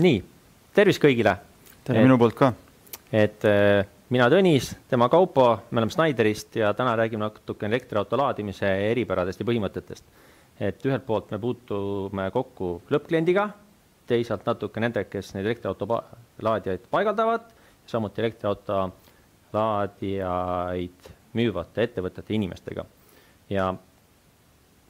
nii, tervist kõigile. tere et, minu poolt ka. et äh, mina Tõnis, tema Kaupo, me oleme Schneiderist ja täna räägime natuke elektriauto laadimise eripäradest ja põhimõtetest. et ühelt poolt me puutume kokku lõppkliendiga, teisalt natuke nendega, kes neid elektriauto laadijaid paigaldavad, samuti elektriauto laadijaid müüvate ettevõtete inimestega. ja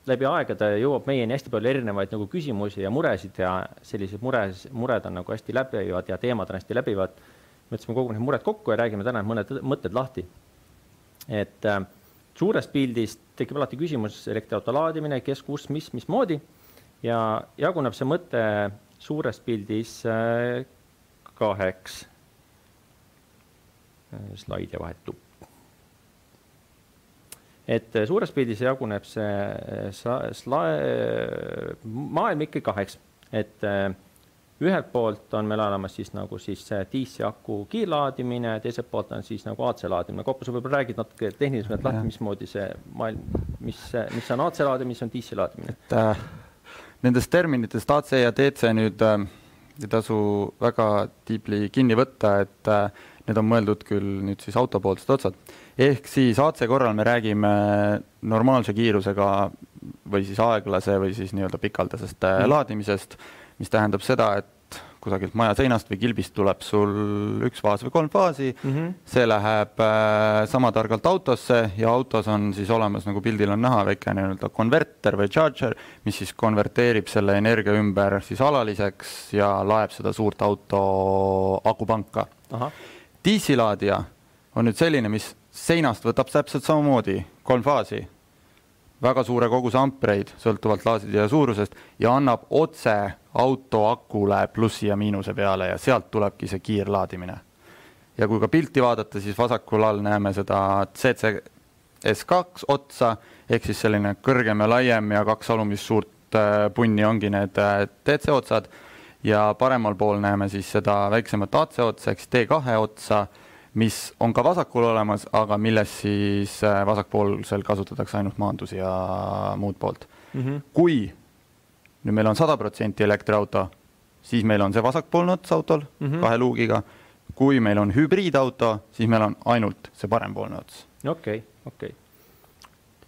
läbi aegade jõuab meieni hästi palju erinevaid nagu küsimusi ja muresid ja sellised mures, mured on nagu hästi läbivad ja teemad on hästi läbivad. võtsime kogu need mured kokku ja räägime täna mõned mõtted lahti. et äh, suurest pildist tekib alati küsimus elektriauto laadimine, kes, kus, mis, mismoodi ja jaguneb see mõte suures pildis äh, kaheks. Äh, slaid vahetub et eh, suures pildis jaguneb see eh, sla-, maailm ikkagi kaheks, et eh, ühelt poolt on meil olemas siis nagu siis DC aku kiirlaadimine, teiselt poolt on siis nagu AC laadimine. Koppa, sa võib-olla räägid natuke tehnilisemalt lahti, mismoodi see maailm, mis, mis on AC laadimine, mis on DC laadimine? et äh, nendest terminitest AC ja DC nüüd äh, ei tasu väga tiibli kinni võtta, et äh, need on mõeldud küll nüüd siis autopoolsed otsad ehk siis AC korral me räägime normaalse kiirusega või siis aeglase või siis nii-öelda pikaldasest mm. laadimisest, mis tähendab seda, et kusagilt maja seinast või kilbist tuleb sul üks faas või kolm faasi mm, -hmm. see läheb äh, sama targalt autosse ja autos on siis olemas, nagu pildil on näha, väike nii-öelda konverter või charger, mis siis konverteerib selle energia ümber siis alaliseks ja laeb seda suurt auto akupanka. DC-laadija on nüüd selline, mis seinast võtab täpselt samamoodi kolm faasi, väga suure koguse ampreid, sõltuvalt laadija suurusest ja annab otse auto akule plussi ja miinuse peale ja sealt tulebki see kiirlaadimine. ja kui ka pilti vaadata, siis vasakul all näeme seda CCS2 otsa ehk siis selline kõrgem ja laiem ja kaks alumist suurt äh, punni ongi need äh, DC otsad ja paremal pool näeme siis seda väiksemat AC otsa ehk siis T2 otsa mis on ka vasakul olemas, aga milles siis äh, vasakpoolsel kasutatakse ainult maandusi ja muud poolt mm. -hmm. kui nüüd meil on sada protsenti elektriauto, siis meil on see vasakpoolne ots autol mm -hmm. kahe luugiga. kui meil on hübriidauto, siis meil on ainult see parempoolne ots. okei okay,, okei okay.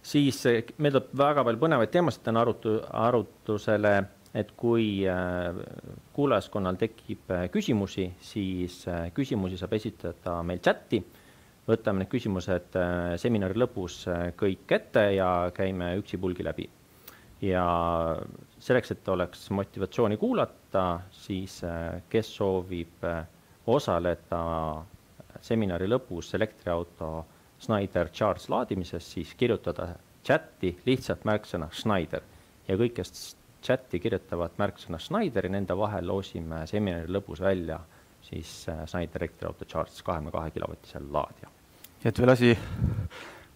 siis äh, meil tuleb väga palju põnevaid teemasid täna arutu-, arutusele et kui äh, kuulajaskonnal tekib äh, küsimusi, siis äh, küsimusi saab esitada meil chati. võtame need küsimused seminari lõpus kõik ette ja käime üksipulgi läbi. ja selleks, et oleks motivatsiooni kuulata, siis kes soovib osaleda seminari lõpus elektriauto Schneider Charge laadimises, siis kirjutada chati lihtsalt märksõna Schneider ja kõik, kes chati kirjutavad märksõna Schneider ja nende vahel loosime seminari lõpus välja siis äh, Schneider elektriauto Charge kahekümne kahe kilovatise laadija. et veel asi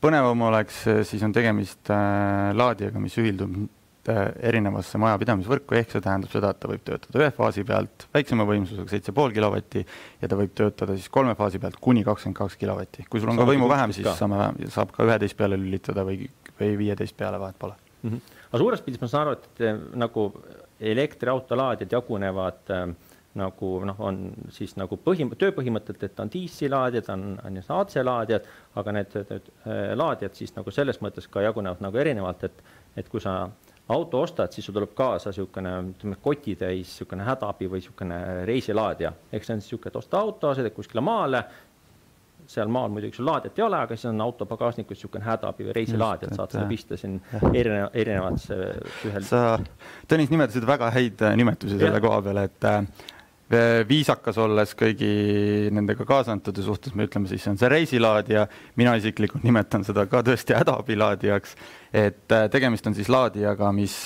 põnevam oleks, äh, siis on tegemist äh, laadijaga, mis ühildub erinevasse majapidamisvõrku, ehk see tähendab seda, et ta võib töötada ühe faasi pealt väiksema võimsusega seitse pool kilovatti ja ta võib töötada siis kolme faasi pealt kuni kakskümmend kaks kilovatti. kui sul on saab ka võimu vähem, siis ka. saame, saab ka üheteist peale lülitada või, või viieteist peale, vahet pole mm. -hmm aga suures pildis ma saan aru, et nagu elektriauto laadijad jagunevad äh, nagu noh, on siis nagu põhi, tööpõhimõttelt, et on DC laadijad, on, on AC laadijad, aga need, need äh, laadijad siis nagu selles mõttes ka jagunevad nagu erinevalt, et, et kui sa auto ostad, siis sul tuleb kaasa niisugune, ütleme, kotitäis niisugune hädaabi või niisugune reisilaadija. ehk see on niisugune, et osta auto, sõidad kuskile maale, seal maal muidugi sul laadijat ei ole, aga siis on auto pagasnikus niisugune hädaabi või reisilaadija, et saad seda pista siin erineva, erinevates ühel. sa, Tõnis, nimetasid väga häid äh, nimetusi selle koha peal, et äh, viisakas olles kõigi nendega kaasantute suhtes, me ütleme siis, see on see reisilaadija, mina isiklikult nimetan seda ka tõesti hädaabilaadijaks, et äh, tegemist on siis laadijaga, mis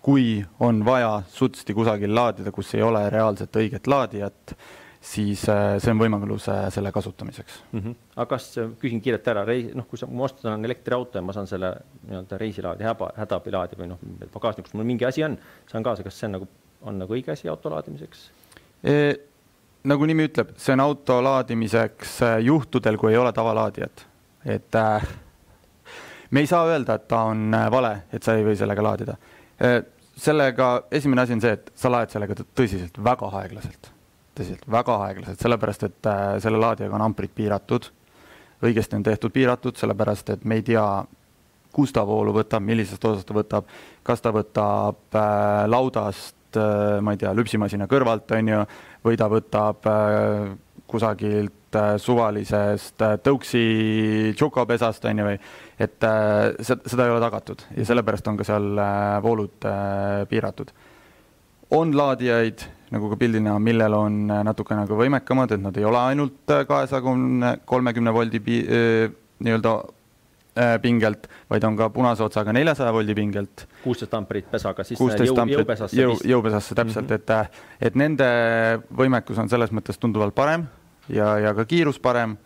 kui on vaja sutsti kusagil laadida, kus ei ole reaalset õiget laadijat, siis äh, see on võimalus äh, selle kasutamiseks mm. -hmm. aga kas, äh, küsin kiirelt ära, noh, kui sa, ma ostan elektriauto ja ma saan selle nii-öelda reisilaadi, häba, hädaabilaadi või noh, pagasnikus mul mingi asi on, saan kaasa, kas see on nagu, on nagu õige asi auto laadimiseks e,? nagu nimi ütleb, see on auto laadimiseks juhtudel, kui ei ole tavalaadijat, et äh, me ei saa öelda, et ta on vale, et sa ei või sellega laadida sellega esimene asi on see, et sa laed sellega tõsiselt väga aeglaselt, tõsiselt väga aeglaselt, sellepärast et äh, selle laadijaga on amprid piiratud. õigesti on tehtud piiratud, sellepärast et me ei tea, kust ta voolu võtab, millisest osast ta võtab, kas ta võtab äh, laudast äh,, ma ei tea, lüpsimasina kõrvalt, on ju, või ta võtab äh, kusagilt äh, suvalisest äh, tõuksi tšukopesast, on ju, või et äh, seda ei ole tagatud ja sellepärast on ka seal äh, voolud äh, piiratud. on laadijaid, nagu ka pildil näha, millel on äh, natuke nagu võimekamad, et nad ei ole ainult äh, kahesaja kolmekümne voldi pi- äh, nii-öelda pingelt, vaid on ka punase otsaga neljasaja voldi pingelt. kuusteist amprit pesaga, siis jõu, jõupesasse jõu, jõupesasse täpselt mm, -hmm. et, et nende võimekus on selles mõttes tunduvalt parem ja, ja ka kiirus parem.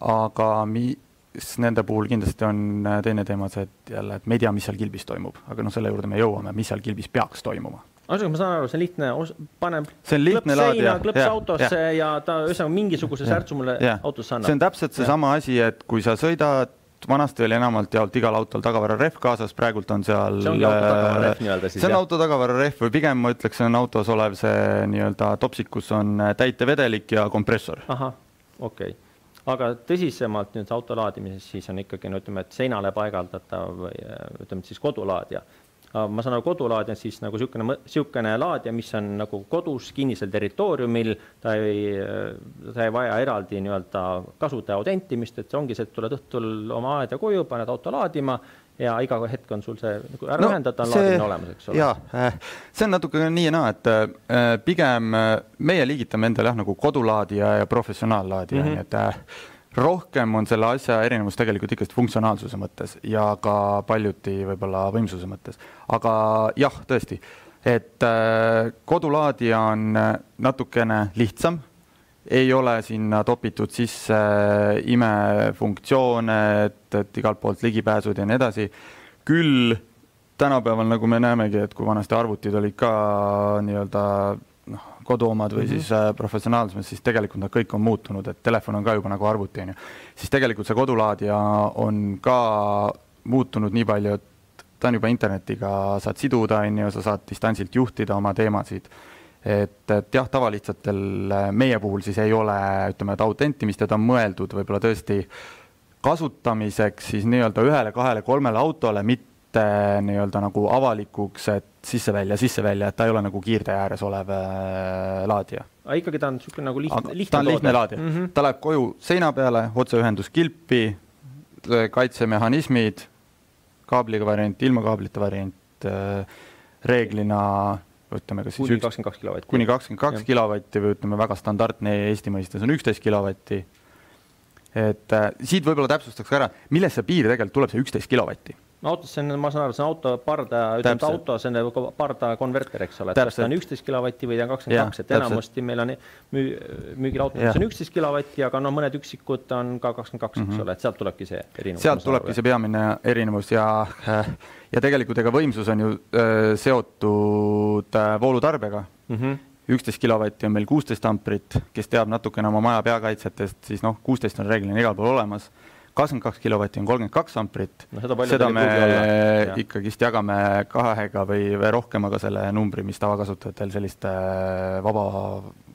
aga mis nende puhul kindlasti on teine teema see, et jälle, et me ei tea, mis seal kilbis toimub, aga noh, selle juurde me jõuame, mis seal kilbis peaks toimuma. Ühesõnaga, ma saan aru, see on lihtne, paneb see on lihtne laadija. klõps autosse ja, ja ta ühesõnaga mingisuguse särtsu mulle autosse see annab. on täpselt seesama asi, et kui sa sõidad, vanasti oli enamalt jaolt igal autol tagavararehv kaasas, praegult on seal. see ongi auto tagavararehv äh, nii-öelda siis see on jah? auto tagavararehv või pigem ma ütleks, see on autos olev see nii-öelda topsik, kus on äh, täitevedelik ja kompressor. ahah, okei okay. aga tõsisemalt nüüd auto laadimises, siis on ikkagi no ütleme, et seinale paigaldatav või äh, ütleme siis kodulaadija. Ma saan aru, kodulaadija on siis nagu niisugune, niisugune laadija, mis on nagu kodus kinnisel territooriumil, ta ei, ta ei vaja eraldi nii-öelda kasutaja autentimist, et see ongi see, et tuled õhtul oma aeda koju, paned auto laadima ja iga hetk on sul see nagu ära No ühendada, on see- laadimine olemas, eks ole. jaa, see on natuke nii ja naa, et äh, pigem äh, meie liigitame endale jah, nagu kodulaadija ja professionaallaadija mm, -hmm. nii et äh, rohkem on selle asja erinevus tegelikult ikkagi funktsionaalsuse mõttes ja ka paljuti võib-olla võimsuse mõttes. aga jah, tõesti, et äh, kodulaadija on äh, natukene lihtsam, ei ole sinna topitud sisse imefunktsioone, et, et igalt poolt ligipääsud ja nii edasi. küll tänapäeval, nagu me näemegi, et kui vanasti arvutid olid ka nii-öelda noh, koduomad või mm -hmm. siis äh, professionaalsemad, siis tegelikult nad kõik on muutunud, et telefon on ka juba nagu arvuti, on ju. siis tegelikult see kodulaadija on ka muutunud nii palju, et ta on juba internetiga, saad siduda, on ju, sa saad distantsilt juhtida oma teemasid. et, et jah, tavalihtsatel äh, meie puhul siis ei ole, ütleme, et autentimist ja ta on mõeldud võib-olla tõesti kasutamiseks siis nii-öelda ühele-kahele-kolmele autole, mitte nii-öelda nagu avalikuks, et sisse-välja, sisse-välja, et ta ei ole nagu kiirtee ääres olev äh, laadija. aga ikkagi ta on niisugune nagu lihtne, lihtne ta on lihtne laadija mm. -hmm. ta läheb koju seina peale, otseühendus kilpi, kaitsemehhanismid, kaabliga variant, ilma kaablita variant, reeglina ütleme, kas siis kuni kakskümmend kaks kilovatti. kuni kakskümmend kaks kilovatti või ütleme, väga standardne Eesti mõistes on üksteist kilovatti. et äh, siit võib-olla täpsustaks ära, millest see piir tegelikult tuleb, see üksteist kilovatti no autos, see on, ma saan aru, see on auto parda, ütleme, et auto, see on nagu parda konverter, eks ole, et kas ta on üksteist kilovatti või ta on kakskümmend kaks, et enamasti meil on müü, müügil autod, Jah. mis on üksteist kilovatti, aga no mõned üksikud on ka kakskümmend kaks, eks ole, et sealt tulebki see erinevus. Mhm. sealt tulebki see peamine erinevus ja, ja tegelikult ega võimsus on ju äh, seotud äh, voolutarbega. mm. -hmm. üksteist kilovatti on meil kuusteist amprit, kes teab natukene oma maja peakaitsetest, siis noh, kuusteist on reeglina igal pool olemas. Kakskümmend kaks kilovatti on kolmkümmend kaks amprit no seda seda me Jah. ikkagist jagame kahega või, või rohkemaga selle numbri, mis tavakasutajatel sellist äh, vaba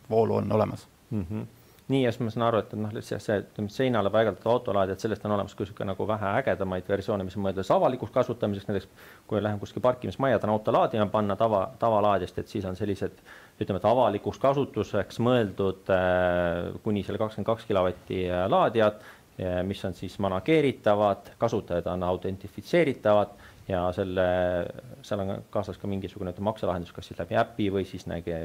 voolu on olemas. mm. -hmm. nii, ja siis ma saan aru, et noh, see, see ütleme, seinale paigaldatav autolaadija, et sellest on olemas ka niisugune nagu vähe ägedamaid versioone, mis on mõeldud avalikuks kasutamiseks, näiteks kui lähen kuskil parkimismajja, tahan autolaadija panna tava, tavalaadijast, et siis on sellised ütleme, et avalikuks kasutuseks mõeldud äh, kuni selle kakskümmend kaks kilovatti äh, laadijad, mis on siis manageeritavad, kasutajad on autentifitseeritavad ja selle, seal on kaasas ka mingisugune makselahendus, kas siis läbi äpi või siis nägi,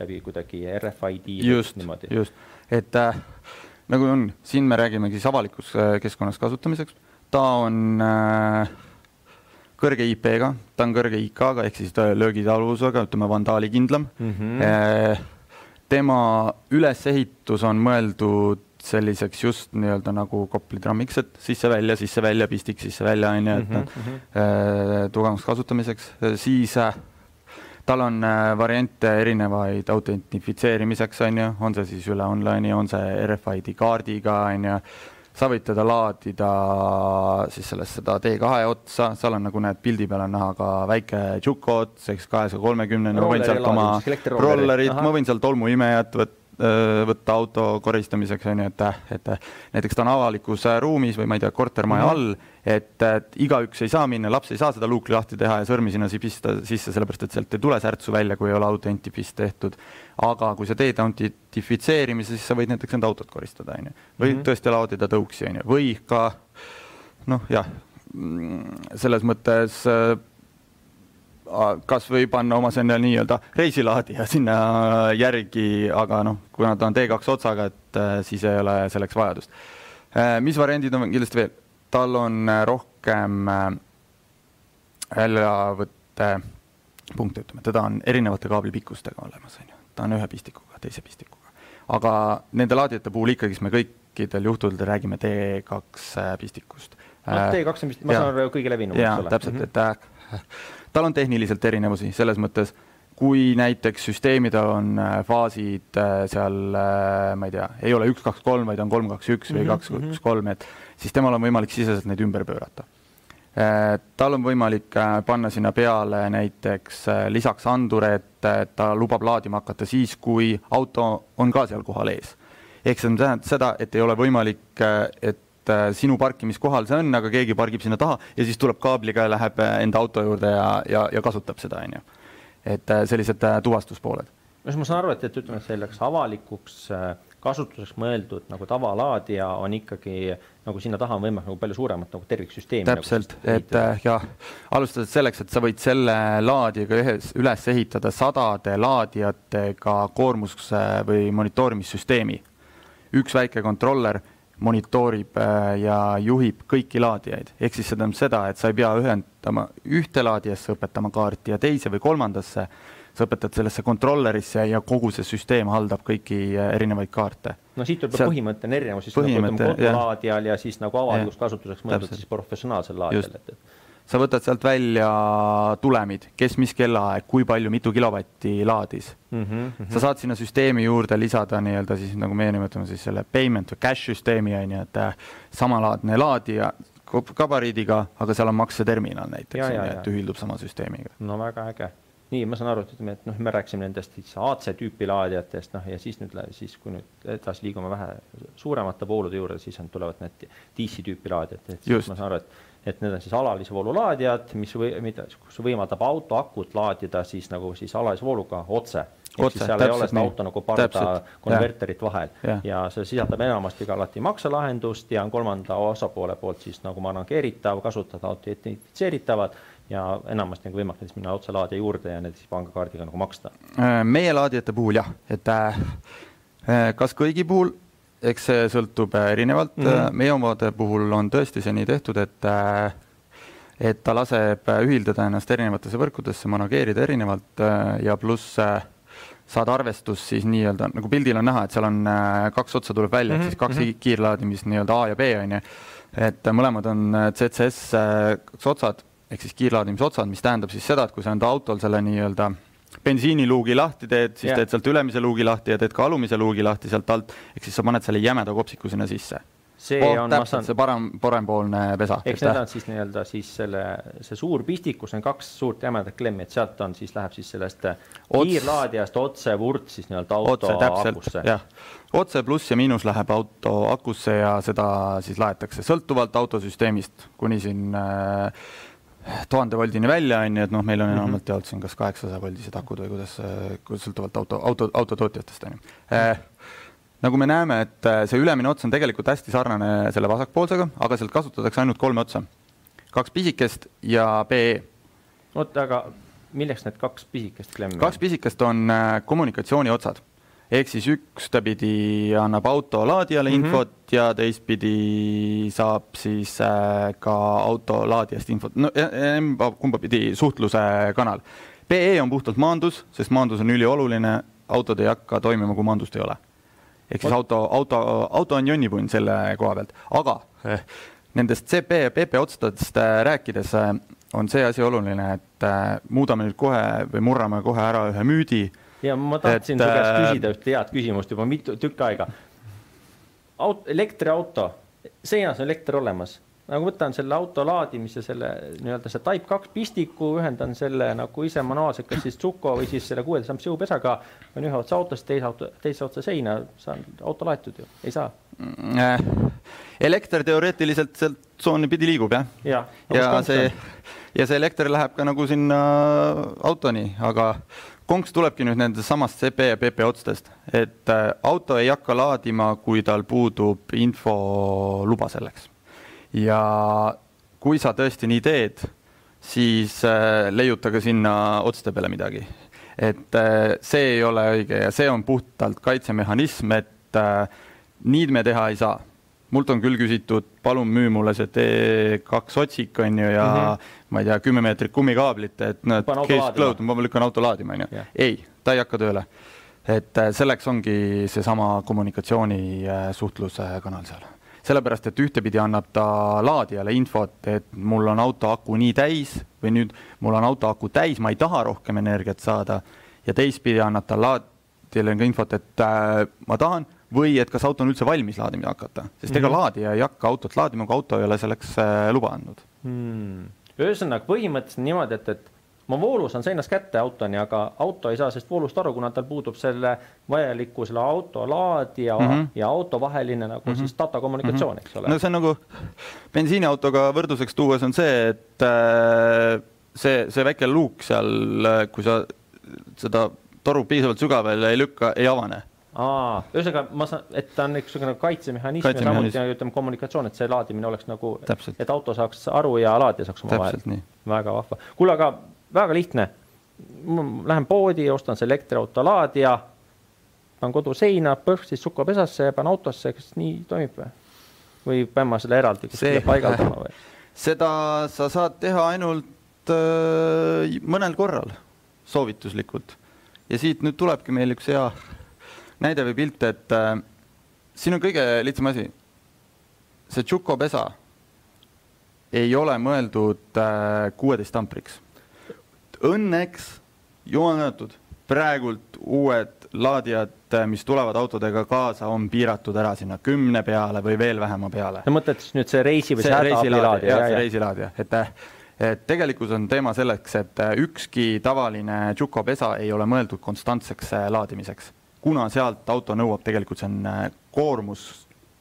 läbi kuidagi RFID just, just, et äh, nagu on, siin me räägimegi siis avalikus äh, keskkonnas kasutamiseks, ta on äh, kõrge IP-ga, ta on kõrge IK-ga ehk siis ta löögitaluvusega, ütleme vandaalikindlam mm. -hmm. tema ülesehitus on mõeldud selliseks just nii-öelda nagu koplitrammiks, et sisse-välja, sisse-välja, pistik sisse-välja on ju, et Mhm, noh äh, tugevamaks kasutamiseks, siis äh, tal on äh, variante erinevaid autentifitseerimiseks, on ju, on see siis üle online'i, on see RFID kaardiga, on ju, sa võid teda laadida siis sellest seda T2 otsa, seal on nagu näed, pildi peal on näha ka väike ots, eks kahesaja kolmekümnene, ma võin sealt oma rollerit, ma võin seal tolmuimejat võtta võtta auto koristamiseks, on ju, et, et näiteks ta on avalikus äh, ruumis või ma ei tea, kortermaja mm -hmm. all, et, et igaüks ei saa minna, laps ei saa seda luukli lahti teha ja sõrmi sinna pista sisse, sellepärast et sealt ei tule särtsu välja, kui ei ole autentifist tehtud. aga kui sa teed autentifitseerimise, siis sa võid näiteks enda autot koristada, on ju, või mm -hmm. tõesti laadida tõuksi, on ju, või ka noh, jah, mm, selles mõttes äh, kas või panna oma selle nii-öelda reisilaadija sinna järgi, aga noh, kuna ta on T2 otsaga, et äh, siis ei ole selleks vajadust. Äh, mis variandid on kindlasti veel? tal on äh, rohkem väljavõtte punkte, ütleme, teda on erinevate kaablipikkustega olemas, on ju, ta on ühe pistikuga, teise pistikuga. aga nende laadijate puhul ikkagist me kõikidel juhtudel räägime T2 pistikust. no T2 on vist, ma saan aru, kõige levinum, eks ole. täpselt et tal on tehniliselt erinevusi selles mõttes, kui näiteks süsteemidel on äh, faasid äh, seal, äh, ma ei tea, ei ole üks, kaks, kolm, vaid on kolm, kaks, üks või mhm, kaks, üks, mhm. kolm, et siis temal on võimalik siseselt neid ümber pöörata. tal on võimalik panna sinna peale näiteks lisaks andur, et ta lubab laadima hakata siis, kui auto on ka seal kohal ees. ehk see tähendab seda, et ei ole võimalik, et et äh, sinu parkimiskohal see on, aga keegi pargib sinna taha ja siis tuleb kaabliga ja läheb äh, enda auto juurde ja, ja, ja kasutab seda, on ju. et äh, sellised tuvastuspooled. no siis ma saan aru, et, et ütleme, selleks avalikuks kasutuseks mõeldud nagu tavalaadija on ikkagi nagu sinna taha on võimalik nagu palju suuremat nagu terviksüsteemi. Nagu täpselt nagu, et äh, jah, alustades selleks, et sa võid selle laadijaga ühes, üles ehitada sadade laadijatega koormus- või monitoorimissüsteemi. üks väike kontroller monitoorib äh, ja juhib kõiki laadijaid, ehk siis see tähendab seda, et sa ei pea ühendama ühte laadijasse õpetama kaarti ja teise või kolmandasse, sa õpetad sellesse kontrollerisse ja kogu see süsteem haldab kõiki äh, erinevaid kaarte. no siit tuleb põhimõtteline erinevus siis põhimõtte, nagu kodulaadijal ja siis nagu avalikus kasutuseks mõeldud siis professionaalsel laadijal, et, et sa võtad sealt välja tulemid, kes mis kellaaeg, kui palju, mitu kilovatti laadis mm. -hmm. sa saad sinna süsteemi juurde lisada nii-öelda siis nagu meie nimetame siis selle payment või cash süsteemi on ju, et äh, samalaadne laadija gabariidiga, aga seal on makseterminal näiteks, et ühildub sama süsteemiga. no väga äge nii, ma saan aru, et ütleme, et noh, me rääkisime nendest siis AC tüüpi laadijatest, noh ja siis nüüd, siis kui nüüd edasi liigume vähe suuremate voolude juurde, siis on, tulevad need DC tüüpi laadijad, et siis ma saan aru, et et need on siis alalise voolu laadijad, mis või, mida, kus võimaldab auto akut laadida siis nagu siis alalise vooluga otse. siis seal ei ole seda auto nagu parda konverterit vahel ja. ja see sisaldab enamasti ka alati makselahendust ja on kolmanda osapoole poolt siis nagu manageeritav, kasutada autentifitseeritavad ja enamasti on võimalik näiteks minna otse laadija juurde ja need siis pangakaardiga nagu maksta. Äh, meie laadijate puhul jah, et äh, äh kas kõigi puhul eks see sõltub äh, erinevalt mm, -hmm. meie omade puhul on tõesti see nii tehtud, et äh, et ta laseb ühildada ennast erinevatesse võrkudesse, manageerida erinevalt ja pluss saad arvestust siis nii-öelda nagu pildil on näha, et seal on kaks otsa tuleb välja mm, -hmm. ehk siis kaks mm -hmm. kiirlaadimist nii-öelda A ja B on ju. et mõlemad on CCS kaks otsad ehk siis kiirlaadimise otsad, mis tähendab siis seda, et kui sa enda autol selle nii-öelda bensiiniluugi lahti teed, siis yeah. teed sealt ülemise luugi lahti ja teed ka alumise luugi lahti sealt alt, ehk siis sa paned selle jämeda kopsiku sinna sisse. see oh, on, täpselt saan... see parem, parempoolne pesa. eks need on siis nii-öelda siis selle, see suur pistik, kus on kaks suurt jämedat klemmi, et sealt on siis, läheb siis sellest Ots... kiirlaadijast otse vurt siis nii-öelda auto otse, akusse. otse pluss ja miinus läheb auto akusse ja seda siis laetakse sõltuvalt autosüsteemist kuni siin äh, tuhande voldini välja, on ju, et noh, meil on mhm. enamalt jaolt siin kas kaheksasaja voldised akud või kuidas, kuidas sõltuvalt auto, auto, autotootjatest, on ju eh,. nagu me näeme, et eh, see ülemine ots on tegelikult hästi sarnane selle vasakpoolsega, aga sealt kasutatakse ainult kolme otsa. kaks pisikest ja PE. oota, aga milleks need kaks pisikest klemmi? kaks pisikest on eh, kommunikatsiooni otsad ehk siis ühtepidi annab auto laadijale mm -hmm. infot ja teistpidi saab siis äh, ka auto laadijast infot, no kumba pidi suhtluse kanal. PE on puhtalt maandus, sest maandus on ülioluline, autod ei hakka toimima, kui maandust ei ole. ehk siis auto, auto, auto on jonnipunn selle koha pealt, aga eh, nendest CP ja PP otstadest äh, rääkides äh, on see asi oluline, et muudame nüüd kohe või murrame kohe ära ühe müüdi ja ma tahtsin su käest äh, küsida ühte head küsimust juba mitu tükk aega. aut-, elektriauto, seinas on elekter olemas nagu võtan selle auto laadimise, selle nii-öelda see Type kaks pistiku, ühendan selle nagu ise manuaalselt, kas siis Tsuko või siis selle kuueteist ampsi jõupesaga, on ühe otsa autost, teise auto, teise otsa seina, saan auto laetud ju, ei saa mm,? elekter teoreetiliselt sealt tsooni pidi liigub jah? ja, ja, ja see, ja see elekter läheb ka nagu sinna autoni, aga konks tulebki nüüd nendest samast CP ja PP otstest, et äh, auto ei hakka laadima, kui tal puudub infoluba selleks ja kui sa tõesti nii teed, siis äh, leiutage sinna otste peale midagi. et äh, see ei ole õige ja see on puhtalt kaitsemehhanism, et nii me teha ei saa. Mult on küll küsitud, palun müü mulle see T2 otsik on ju ja mm -hmm. ma ei tea, kümme meetrit kummikaablit, et noh, et case closed, ma lükkan auto laadima, on ju. ei, ta ei hakka tööle. et selleks ongi seesama kommunikatsiooni suhtluse kanal seal sellepärast et ühtepidi annab ta laadijale infot, et mul on auto aku nii täis või nüüd mul on auto aku täis, ma ei taha rohkem energiat saada ja teistpidi annab ta laadijale ka infot, et äh, ma tahan või et kas auto on üldse valmis laadima hakata, sest mm ega mhm. laadija ei hakka autot laadima, kui auto ei ole selleks äh, luba andnud hmm.. ühesõnaga põhimõtteliselt niimoodi, et, et ma voolu saan seinast kätte autoni, aga auto ei saa sellest voolust aru, kuna tal puudub selle vajaliku selle auto laadija mm -hmm. ja auto vaheline nagu mm -hmm. siis data kommunikatsioon mm, -hmm. eks ole. no see on nagu bensiiniautoga võrdluseks tuues on see, et äh, see, see väike luuk seal, kui sa seda toru piisavalt sügavale ei lükka, ei avane aa, ühesõnaga ma saan, et ta on niisugune kaitsemehhanism, kaitsemehhanism ja samuti ütleme kommunikatsioon, et see laadimine oleks nagu, et auto saaks aru ja laadija saaks omavahel. väga vahva. kuule, aga väga lihtne. Lähen poodi, ostan selle elektriauto laadija, panen kodu seina, põh, siis sukapesasse ja panen autosse, kas nii toimib või? või pean ma selle eraldi kuskile paigaldama või? seda sa saad teha ainult äh, mõnel korral soovituslikult. ja siit nüüd tulebki meil üks hea näide või pilt, et äh, siin on kõige lihtsam asi. see Tšuko pesa ei ole mõeldud äh, kuueteist äh, ampriks õnneks, jumal tänatud, praegult uued laadijad, mis tulevad autodega kaasa, on piiratud ära sinna kümne peale või veel vähema peale. no mõtled siis nüüd see reisi või see, hädaabilaadija? jah, see reisilaadija, et et tegelikult on teema selleks, et ükski tavaline Juko pesa ei ole mõeldud konstantseks laadimiseks, kuna sealt auto nõuab tegelikult, see on koormus,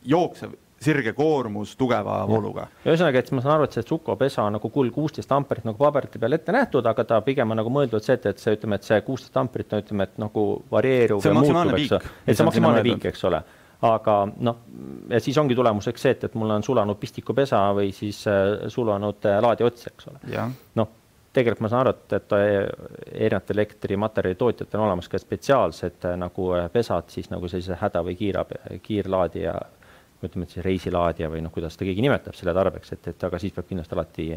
jooksev sirge koormus tugeva vooluga. ühesõnaga, et ma saan aru, et see tsukopesa on nagu kuul kuusteist amperit nagu paberite peal ette nähtud, aga ta pigem on nagu mõeldud see, et, et see, ütleme, et see kuusteist amperit on, ütleme, et nagu varieerub ja muutub, eks ole. et see maksimaalne piik, eks ole aga noh, ja siis ongi tulemuseks see, et, et mul on sulanud pistikupesa või siis äh, sulanud äh, laadiots, eks ole. noh, tegelikult ma saan aru, et, et erinevatel elektrimaterjali tootjatel on olemas ka spetsiaalsed äh, nagu äh, pesad siis nagu sellise häda või kiirabi, kiirlaadija ütleme, siis reisilaadija või noh, kuidas ta keegi nimetab selle tarbeks, et, et aga siis peab kindlasti alati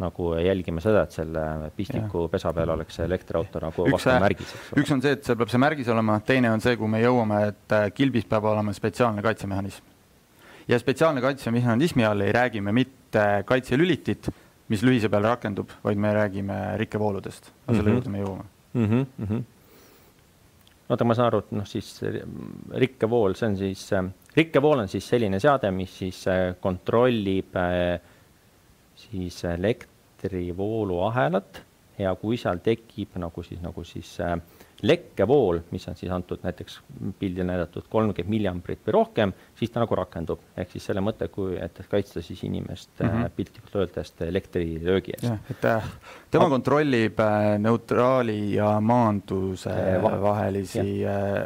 nagu jälgima seda, et selle pistiku pesa peal oleks see elektriauto nagu vastav märgis, üks on see, et seal peab see märgis olema, teine on see, kuhu me jõuame, et kilbis peab olema spetsiaalne kaitsemehhanism. ja spetsiaalne kaitsemehhanismi all ei räägi me mitte kaitselülitit, mis lühise peal rakendub, vaid me räägime rikkevooludest, aga selle mm -hmm. juurde me jõuame mm. -hmm, mm -hmm oota, ma saan aru, et noh, siis rikkevool, see on siis, äh, rikkevool on siis selline seade, mis siis äh, kontrollib äh, siis elektrivooluahelat ja kui seal tekib nagu siis, nagu siis äh, lekkevool, mis on siis antud näiteks pildil näidatud kolmkümmend milliamprit või rohkem, siis ta nagu rakendub. ehk siis selle mõte, kui, et kaitsta siis inimest mm -hmm. piltlikult öeldes elektrilöögi eest. et äh, tema A kontrollib äh, neutraali ja maanduse äh, vahelisi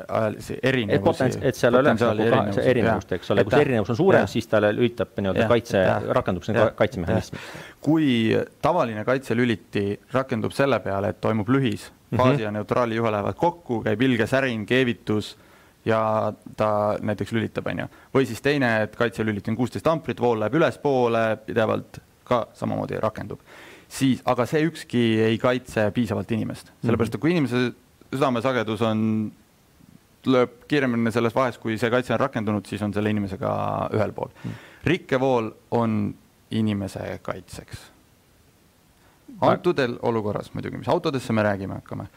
ajalisi erinevusi. et, seal oleks nagu see erinevust, eks ole, kui see erinevus on suurem, siis ta lülitab nii-öelda kaitse, rakendub see kaitsemehhanism. kui tavaline kaitselüliti rakendub selle peale, et toimub lühis faasi mm -hmm. ja neutraali juhe lähevad kokku, käib ilge särin, keevitus ja ta näiteks lülitab, on ju. või siis teine, et kaitselülit on kuusteist amprit, vool läheb ülespoole pidevalt, ka samamoodi rakendub. siis, aga see ükski ei kaitse piisavalt inimest, mhm. sellepärast et kui inimese südamesagedus on, lööb kiiremini selles vahes, kui see kaitse on rakendunud, siis on selle inimesega ühel pool. Mhm. rikkevool on inimese kaitseks antud olukorras muidugi, mis autodesse me räägime hakkame,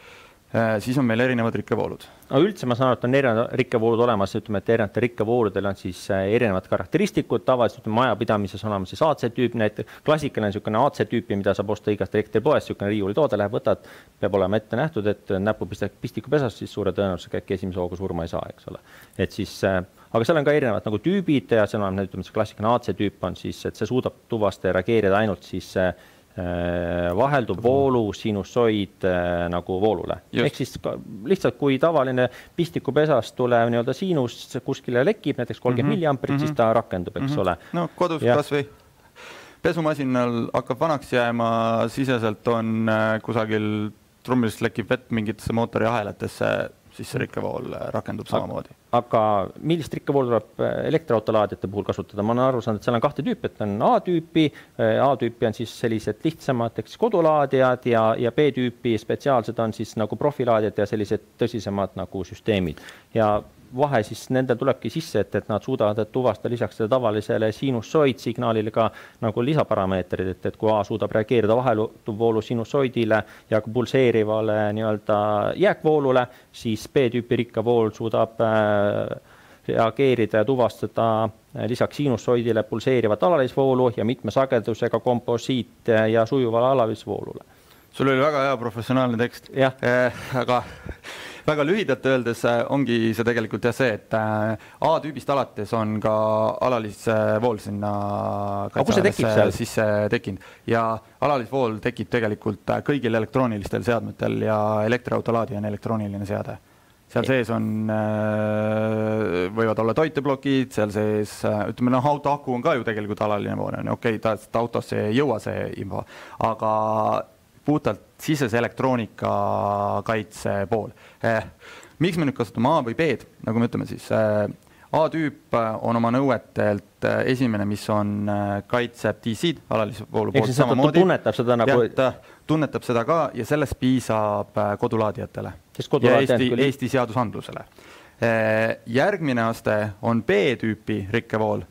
Äh, siis on meil erinevad rikkevoolud. no üldse ma saan aru, et on erinevad rikkevoolud olemas, ütleme, et erinevatel rikkevooludel on siis äh, erinevad karakteristikud, tavaliselt ütleme majapidamises on olemas siis AC tüüp, näiteks klassikaline niisugune AC tüüpi, mida saab osta igast elektripoest, niisugune riiulitoode, lähed, võtad, peab olema ette nähtud, et näpu pistad pistikupesast, siis suure tõenäosusega äkki esimese hooga surma ei saa, eks ole. et siis äh, aga seal on ka erinevad nagu tüübid ja seal on, ütleme, see klassikaline AC tüüp on siis, et see suudab tuvastada ja reageerida ainult siis Äh, vahelduv voolu sinusoid äh, nagu voolule. ehk siis ka, lihtsalt, kui tavaline pistikupesast tulev nii-öelda siinus kuskile lekib, näiteks kolmkümmend mm -hmm. milliamprit mm, -hmm. siis ta rakendub, eks mm -hmm. ole. no kodus kasvõi pesumasinal hakkab vanaks jääma, siseselt on äh, kusagil trummilist lekib vett mingitesse mootoriahelatesse siis see rikkevool äh, rakendub samamoodi. Aga millist rikkevoolu tuleb äh, elektriautolaadijate puhul kasutada, ma olen aru saanud, et seal on kahte tüüpi, et on A-tüüpi, äh, A-tüüpi on siis sellised lihtsamad, eks kodulaadijad ja, ja B-tüüpi spetsiaalsed on siis nagu profilaadijad ja sellised tõsisemad nagu süsteemid. Ja vahe siis nendel tulebki sisse, et, et nad suudavad tuvastada lisaks tavalisele sinusoidsignaalile ka nagu lisaparameetrid, et, et kui A suudab reageerida vahevoolu sinusoidile ja pulseerivale nii-öelda jääkvoolule, siis B-tüüpi rikkavool suudab äh, reageerida ja tuvastada lisaks sinusoidile pulseerivat alalisvoolu ja mitme sagedusega komposiit ja sujuvale alalisvoolule. sul oli väga hea professionaalne tekst. Eh,, aga väga lühidalt öeldes äh, ongi see tegelikult jah see, et äh, A-tüübist alates on ka alalisvool sinna sisse tekkinud. Ja alalisvool tekib tegelikult äh, kõigil elektroonilistel seadmetel ja elektriautolaadi on elektrooniline seade seal sees on, võivad olla toiteplokid, seal sees ütleme noh, auto aku on ka ju tegelikult alaline vool on ju, okei okay,, ta autosse ei jõua see info, aga puhtalt sisese elektroonika kaitse pool eh,. miks me nüüd kasutame A või B-d, nagu me ütleme siis eh, A-tüüp on oma nõuetelt eh, esimene, mis on eh, kaitseb DC-d alalise voolu poolt samamoodi. tunnetab seda nagu. ta tunnetab seda ka ja sellest piisab eh, kodulaadijatele. Ja Eesti, Eesti seadusandlusele. järgmine aste on B-tüüpi rikkevool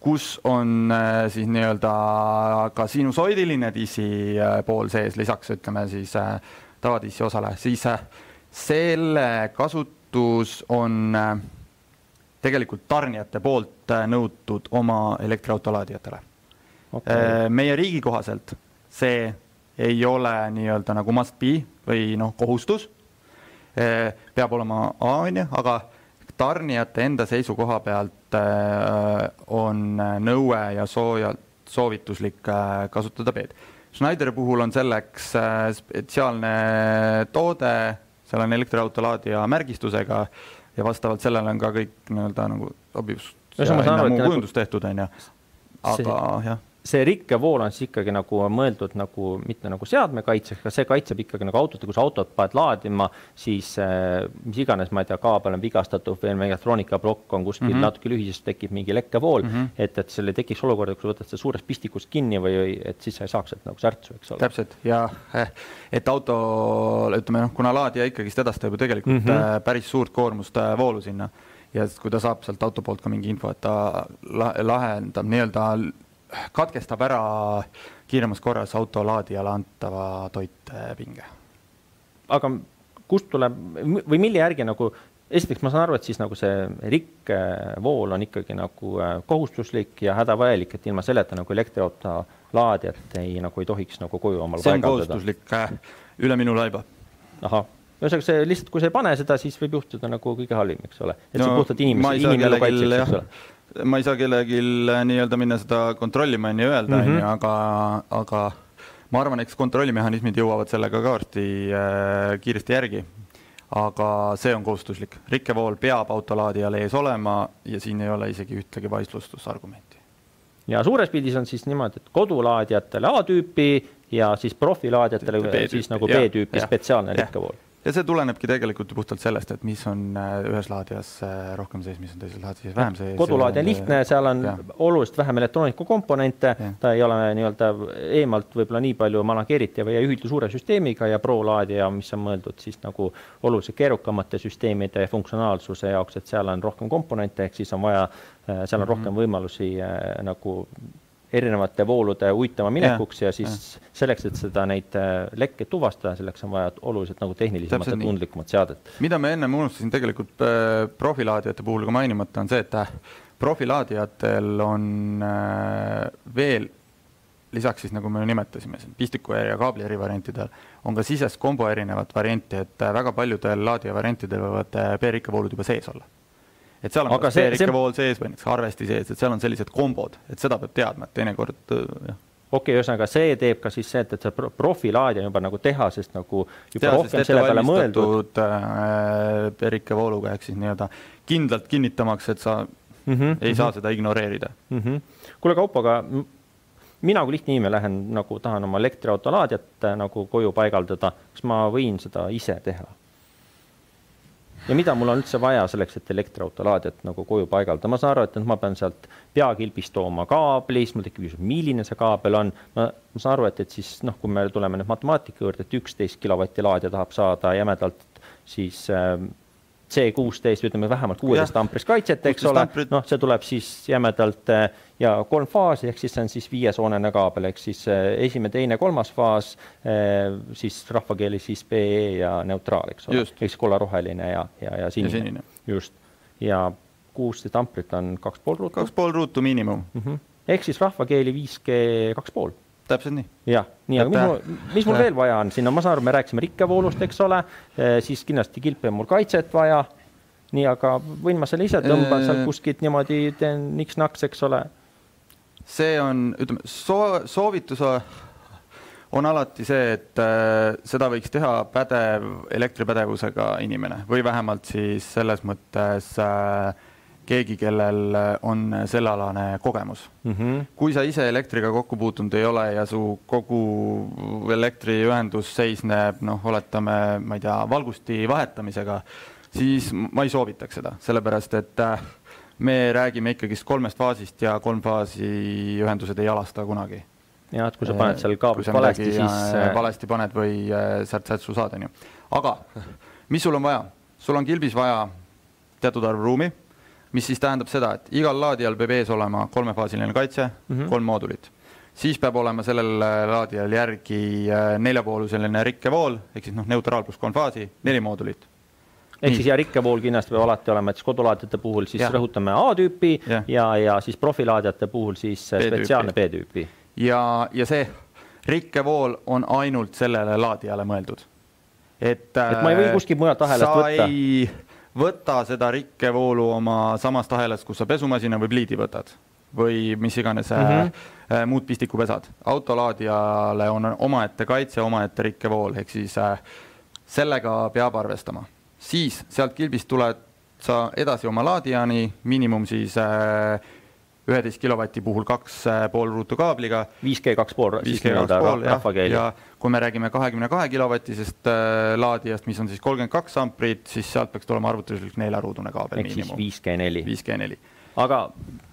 kus on äh, siis nii-öelda ka sinusoidiline dissi äh, pool sees, lisaks ütleme siis äh, tavadissi osale, siis selle kasutus on tegelikult tarnijate poolt nõutud oma elektriautolaadijatele okay.. meie riigi kohaselt see ei ole nii-öelda nagu must be või noh, kohustus. Peab olema A on ju, aga tarnijate enda seisukoha pealt äh, on nõue ja sooja, soovituslik äh, kasutada B-d. Schneideri puhul on selleks spetsiaalne toode, seal on elektriautolaadija märgistusega ja vastavalt sellele on ka kõik nii-öelda nagu sobivus ja muu kujundus tehtud, on ju. aga jah see rikkevool on siis ikkagi nagu mõeldud nagu mitte nagu seadmekaitseks, aga see kaitseb ikkagi nagu autot, kui sa autot paned laadima, siis äh, mis iganes, ma ei tea, kaabel on vigastatud või elektroonikaplokk on kuskil mm -hmm. natuke lühises, tekib mingi lekkevool mm, -hmm. et, et seal ei tekiks olukorda, kus sa võtad seda suurest pistikust kinni või et siis sa ei saaks sealt nagu särtsu, eks ole. täpselt ja eh, et auto, ütleme noh, kuna laadija ikkagist edastab ju tegelikult mm -hmm. päris suurt koormust voolu sinna ja kui ta saab sealt auto poolt ka mingi info, et ta lahendab nii-öelda katkestab ära kiiremas korras autolaadijale antava toitepinge. aga kust tuleb või mille järgi nagu, esiteks ma saan aru, et siis nagu see rikkevool on ikkagi nagu äh, kohustuslik ja hädavajalik, et ilma selleta nagu elektriauto laadijat ei, nagu ei tohiks nagu koju omale see on kohustuslik äh, üle minu laiba. ahah ühesõnaga see lihtsalt, kui sa ei pane seda, siis võib juhtuda nagu kõige halvim, eks ole. et no, see puhtalt inimese, inimelu kaitseks, eks ole ma ei saa kellelgi äh, nii-öelda minna seda kontrollima on ju öelda, on ju, mhm. aga, aga ma arvan, eks kontrollimehhanismid jõuavad sellega ka varsti äh, kiiresti järgi. aga see on kohustuslik, rikkevool peab autolaadijal ees olema ja siin ei ole isegi ühtegi vaidlustusargumenti. ja suures pildis on siis niimoodi, et kodulaadijatele A-tüüpi ja siis profilaadijatele siis nagu B-tüüpi spetsiaalne rikkevool ja see tulenebki tegelikult ju puhtalt sellest, et mis on äh, ühes laadijas äh, rohkem sees, mis on teises laadijas vähem sees. kodulaadija on lihtne, seal on ja. oluliselt vähem elektroonikakomponente, ta ei ole nii-öelda eemalt võib-olla nii palju manageeritav ja ei ühildu suure süsteemiga ja Pro-laadija, mis on mõeldud siis nagu oluliselt keerukamate süsteemide funktsionaalsuse jaoks, et seal on rohkem komponente, ehk siis on vaja, äh, seal on mm -hmm. rohkem võimalusi nagu erinevate voolude uitama minekuks ja, ja siis ja. selleks, et seda neid äh, lekkeid tuvastada, selleks on vaja oluliselt nagu tehnilisemat ja tundlikumat seadet. mida me ennem unustasin tegelikult äh, profilaadijate puhul ka mainimata, on see, et äh, profilaadijatel on veel lisaks siis nagu me nimetasime siin pistiku ja kaabli eri variantidel on ka sisest kombo erinevat varianti, et väga paljudel laadija variantidel võivad B-rikkevoolud juba sees olla et seal on Aga see, see... vool sees või näiteks arvesti sees, et seal on sellised kombod, et seda peab teadma, et teinekord jah okei okay,, ühesõnaga see teeb ka siis see, et, et see profilaadija juba nagu tehasest nagu juba Tehasest rohkem selle peale mõeldud äh,. perikevooluga ehk siis nii-öelda kindlalt kinnitamaks, et sa mm -hmm, ei mm -hmm. saa seda ignoreerida mm. -hmm. kuule, Kaupo, aga mina kui lihtne inimene lähen nagu tahan oma elektriauto laadijat äh, nagu koju paigaldada, kas ma võin seda ise teha? Ja mida mul on üldse vaja selleks, et elektriauto laadijat nagu koju paigaldada, ma saan aru, et ma pean sealt peakilbist tooma kaabli, siis mul tekib küsimus, milline see kaabel on. ma, ma saan aru, et, et siis noh, kui me tuleme nüüd matemaatika juurde, et üksteist kilovatti laadija tahab saada jämedalt siis äh, C kuusteist, ütleme vähemalt kuueteist amprist kaitset, eks ole, noh, see tuleb siis jämedalt äh, ja kolm faasi, ehk siis see on siis viiesoonene kaabel, ehk siis äh, esimene, teine, kolmas faas, äh, siis rahvakeeles siis BE ja neutraal, eks ole, ehk siis kollaroheline ja, ja, ja sinine, sinine., just. ja kuusteist amprit on kaks pool ruutu. kaks pool ruutu miinimum mm. -hmm. ehk siis rahvakeeli 5G kaks pool täpselt nii. jah, nii, aga mis mul, mis mul veel vaja on, sinna, ma saan aru, me rääkisime rikkevoolust, eks ole, eh, siis kindlasti kilpi on mul kaitset vaja. nii, aga võin ma selle ise tõmban sealt kuskilt niimoodi, teen niks-naks, eks ole. See on, ütleme, soo-, soovitus on alati see, et äh, seda võiks teha pädev elektripädevusega inimene või vähemalt siis selles mõttes äh, keegi, kellel on sellealane kogemus mm. -hmm. kui sa ise elektriga kokku puutunud ei ole ja su kogu elektriühendus seisneb, noh, oletame, ma ei tea, valgusti vahetamisega, siis ma ei soovitaks seda, sellepärast et äh, me räägime ikkagist kolmest faasist ja kolm faasi ühendused ei alasta kunagi. jah, et kui sa paned seal kaablit valesti, siis äh, valesti paned või äh, särts-särtsu saad, onju. aga mis sul on vaja? sul on kilbis vaja teatud arv ruumi mis siis tähendab seda, et igal laadijal peab ees olema kolmefaasiline kaitse mm, -hmm. kolm moodulit. siis peab olema sellel laadijal järgi äh, neljapooluseline rikkevool ehk siis noh, neutraal pluss kolm faasi, neli moodulit. Ehk siis ja rikkevool kindlasti peab alati olema, et siis kodulaadijate puhul siis ja. rõhutame A-tüüpi ja, ja, ja siis profilaadijate puhul siis spetsiaalne B-tüüpi. ja, ja see rikkevool on ainult sellele laadijale mõeldud. et, et ma ei või äh, kuskilt mujalt ahelast võtta võta seda rikkevoolu oma samast ahelast, kus sa pesumasina või pliidi võtad või mis iganes mm -hmm. muud pistikupesad. autolaadijale on omaette kaitse, omaette rikkevool, ehk siis sellega peab arvestama. Siis sealt kilbist tuled sa edasi oma laadijani, miinimum siis äh, üheteist kilovati puhul kaks äh, pool ruutu kaabliga. 5G kaks pool, siis nii-öelda rahvakeeli. ja kui me räägime kahekümne kahe kilovatisest äh, laadijast, mis on siis kolmkümmend kaks amprit, siis sealt peaks tulema arvutuslik neljaruudune kaabel. ehk siis 5G neli. 5G neli aga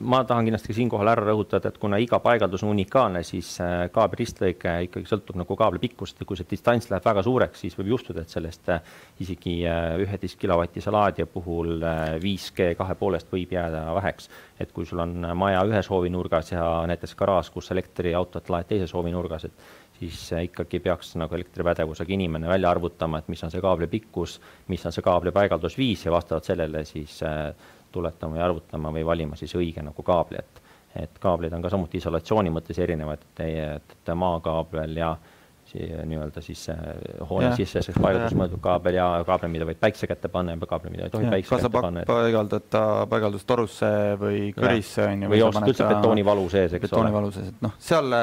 ma tahan kindlasti ka siinkohal ära rõhutada, et kuna iga paigaldus on unikaalne, siis äh, kaabli ristlõike ikkagi sõltub nagu kaabli pikkusest ja kui see distants läheb väga suureks, siis võib juhtuda, et sellest äh, isegi äh, üheteist kilovatise laadija puhul 5G kahe poolest võib jääda väheks. et kui sul on maja ühes hoovinurgas ja näiteks garaaž, kus elektriautot laed teises hoovinurgas, et siis ikkagi peaks nagu elektripädevusega inimene välja arvutama, et mis on see kaabli pikkus, mis on see kaabli paigaldusviis ja vastavalt sellele siis tuletama või arvutama või valima siis õige nagu kaabli, et et kaablid on ka samuti isolatsiooni mõttes erinevad, et, et maakaabel ja nii-öelda siis hoone sisseseks paigalduseks mõeldud kaabel ja kaabel, mida võid päikse kätte panna ja kaabel, mida ei tohi päikse kätte panna. paigaldad ta paigaldustorrusse või kõrisse on ju. või ostad üldse betoonivalu sees, eks ole. betoonivalu sees, et noh, seal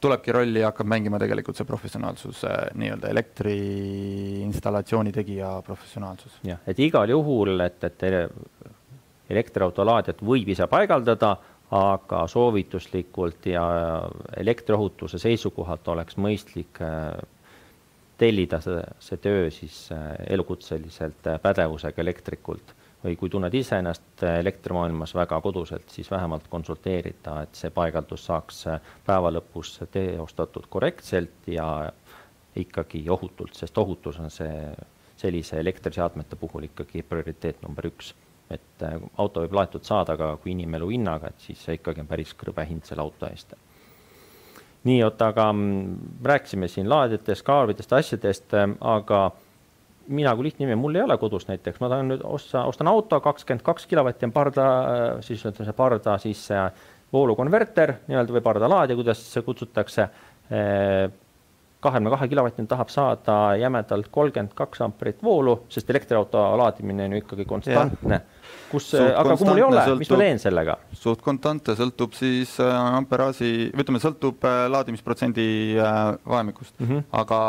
tulebki rolli ja hakkab mängima tegelikult see professionaalsus, nii-öelda elektri installatsiooni tegija professionaalsus. jah, et igal juhul, et, et elektriauto laadijat võib ise paigaldada, aga soovituslikult ja elektriohutuse seisukohalt oleks mõistlik äh, tellida see, see töö siis äh, elukutseliselt äh, pädevusega elektrikult. Või kui tunned ise ennast elektrimaailmas väga koduselt, siis vähemalt konsulteerida, et see paigaldus saaks päeva lõpus teostatud korrektselt ja ikkagi ohutult, sest ohutus on see sellise elektriseadmete puhul ikkagi prioriteet number üks et äh, auto võib laetud saada ka kui inimelu hinnaga, et siis see ikkagi on päris krõbe hind selle auto eest. nii, oota, aga mm, rääkisime siin laadijatest, kaabelitest, asjadest, äh, aga mina kui lihtne inimene, mul ei ole kodus näiteks, ma tahan nüüd osta, ostan auto, kakskümmend kaks kilovatti on parda, siis ütleme see parda, siis see voolukonverter nii-öelda või pardalaadija, kuidas kutsutakse kahekümne kahe kilovatine tahab saada jämedalt kolmkümmend kaks amprit voolu, sest elektriauto laadimine on ju ikkagi konstantne. Kus, aga kui mul ei ole, mis ma teen sellega? suht konstantne, sõltub siis äh, amperaaži, ütleme, sõltub äh, laadimisprotsendi äh, vahemikust mm, -hmm. aga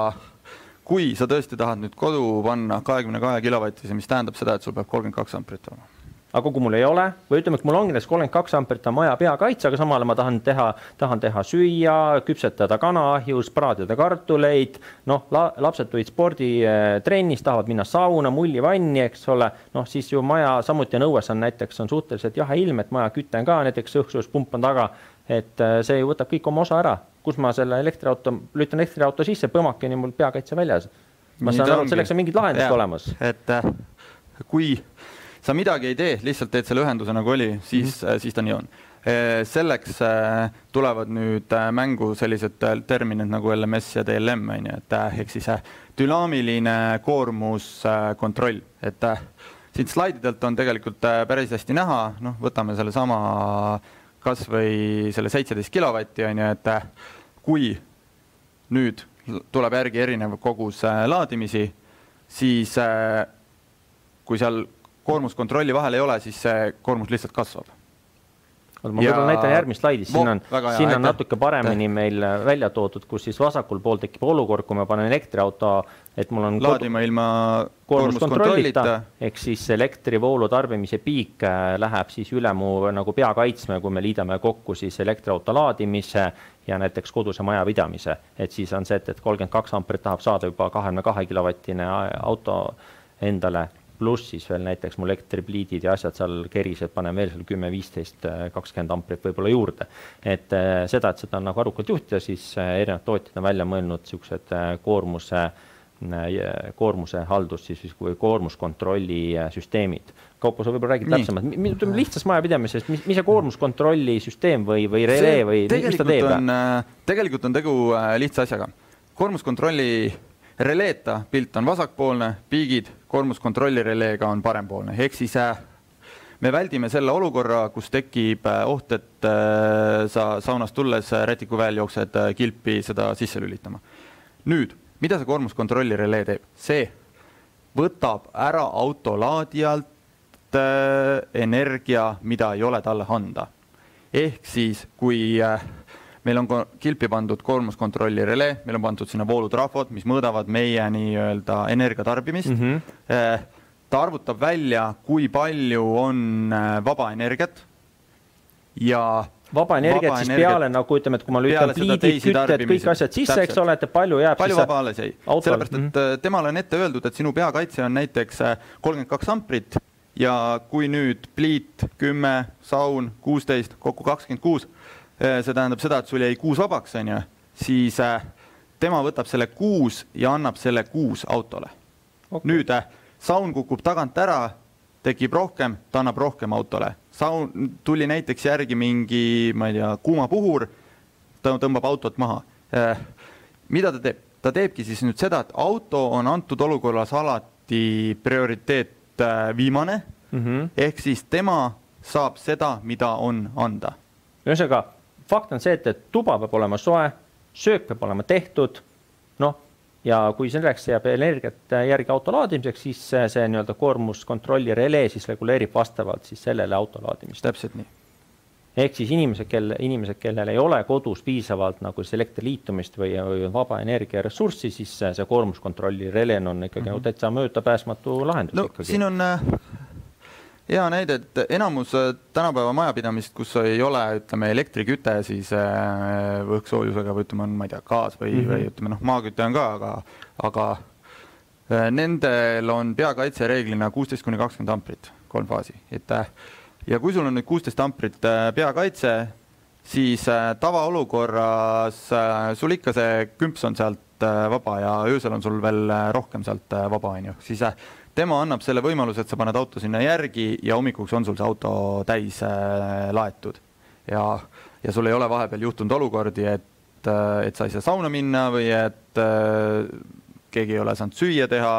kui sa tõesti tahad nüüd kodu panna kahekümne kahe kilovatise, mis tähendab seda, et sul peab kolmkümmend kaks amprit olema aga kui mul ei ole või ütleme, et mul ongi näiteks kolmkümmend kaks amprit on maja peakaitse, aga samal ajal ma tahan teha, tahan teha süüa, küpsetada kana ahjus, praadida kartuleid, noh la,, lapsed tulid sporditrennis, tahavad minna sauna, mullivanni, eks ole, noh siis ju maja samuti on õues on näiteks on suhteliselt jahe ilm, et maja küte on ka näiteks õhksujus pump on taga, et äh, see ju võtab kõik oma osa ära, kus ma selle elektriauto, lülitan elektriauto sisse, põmmakeni mul peakaitse väljas. ma saan aru, et selleks on mingid lahendused olemas. et äh, kui sa midagi ei tee, lihtsalt teed selle ühenduse nagu oli, siis mm, -hmm. siis ta nii on. Selleks tulevad nüüd mängu sellised terminid nagu LMS ja DLM on ju, et ehk siis dünaamiline koormuskontroll, et siit slaididelt on tegelikult päris hästi näha, noh, võtame sellesama kasvõi selle seitseteist kilovatti on ju, et kui nüüd tuleb järgi erinev kogus laadimisi, siis kui seal koormuskontrolli vahel ei ole, siis see koormus lihtsalt kasvab. ma võib-olla näitan järgmist slaidi, siin on, siin on natuke paremini meil välja toodud, kus siis vasakul pool tekib olukord, kui ma panen elektriauto, et mul on laadima ilma koormuskontrollita, ehk siis elektrivoolu tarbimise piik äh, läheb siis üle mu nagu peakaitsme, kui me liidame kokku siis elektriauto laadimise ja näiteks koduse majapidamise, et siis on see, et, et kolmkümmend kaks amprit tahab saada juba kahekümne kahe kilovatine auto endale pluss siis veel näiteks mul elektripliidid ja asjad seal kerised, panen veel seal kümme, viisteist, kakskümmend amprit võib-olla juurde. et äh, seda, et seda on nagu arukalt juhtida, siis äh, erinevad tootjad on välja mõelnud niisugused äh, koormuse, koormuse haldus siis või koormuskontrolli süsteemid. Kaupo, sa võib-olla räägid täpsemalt, ütleme lihtsast majapidamisest, mis, mis see koormuskontrolli süsteem või, või relee või mis ta teeb? tegelikult on tegu lihtsa asjaga. koormuskontrolli releeta pilt on vasakpoolne, piigid koormuskontrolli releega on parempoolne, ehk siis äh, me väldime selle olukorra, kus tekib äh, oht, et äh, sa saunast tulles rätikuväel jooksed kilpi seda sisse lülitama. nüüd, mida see koormuskontrolli relee teeb? see võtab ära autolaadijalt energia, mida ei ole talle anda. ehk siis, kui äh, meil on kilpi pandud koormuskontrolli relee, meil on pandud sinna voolutrahvod, mis mõõdavad meie nii-öelda energiatarbimist mm. -hmm. ta arvutab välja, kui palju on äh, vaba energiat ja vaba energiat siis energiat, peale nagu ütleme, et kui ma lükkan pliidid, kütted, kõik asjad sisse, eks ole, et palju jääb palju vaba alles jäi, sellepärast et mm -hmm. temale on ette öeldud, et sinu peakaitse on näiteks kolmkümmend kaks amprit ja kui nüüd pliit kümme, saun kuusteist, kokku kakskümmend kuus see tähendab seda, et sul jäi kuus vabaks, on ju, siis äh, tema võtab selle kuus ja annab selle kuus autole okay.. nüüd äh, saun kukub tagant ära, tekib rohkem, ta annab rohkem autole. saun, tuli näiteks järgi mingi, ma ei tea, kuumapuhur, ta tõmbab autot maha. mida ta teeb? ta teebki siis nüüd seda, et auto on antud olukorras alati prioriteet viimane mm, -hmm. ehk siis tema saab seda, mida on anda. ühesõnaga fakt on see, et, et tuba peab olema soe, söök peab olema tehtud, noh, ja kui selleks jääb energiat järgi auto laadimiseks, siis see, see nii-öelda koormuskontrolli relee siis reguleerib vastavalt siis sellele auto laadimist. täpselt nii. ehk siis inimesed, kel, inimesed, kellel ei ole kodus piisavalt nagu siis elektriliitumist või, või vaba energiaressurssi, siis see, see koormuskontrolli relee on ikkagi mm -hmm. täitsa möödapääsmatu lahendus no, ikkagi. siin on äh, hea näide, et enamus äh, tänapäeva majapidamist, kus ei ole, ütleme, elektriküte, siis äh, õhksoojusega või ütleme, on, ma ei tea, gaas või mm, -hmm. või ütleme noh, maaküte on ka, aga, aga äh, nendel on peakaitse reeglina kuusteist kuni kakskümmend amprit, kolm faasi, et ja kui sul on nüüd kuusteist amprit peakaitse, siis tavaolukorras sul ikka see kümps on sealt vaba ja öösel on sul veel rohkem sealt vaba, on ju, siis tema annab selle võimaluse, et sa paned auto sinna järgi ja hommikuks on sul see auto täis äh, laetud. ja, ja sul ei ole vahepeal juhtunud olukordi, et äh,, et sa ei saa sauna minna või et äh, keegi ei ole saanud süüa teha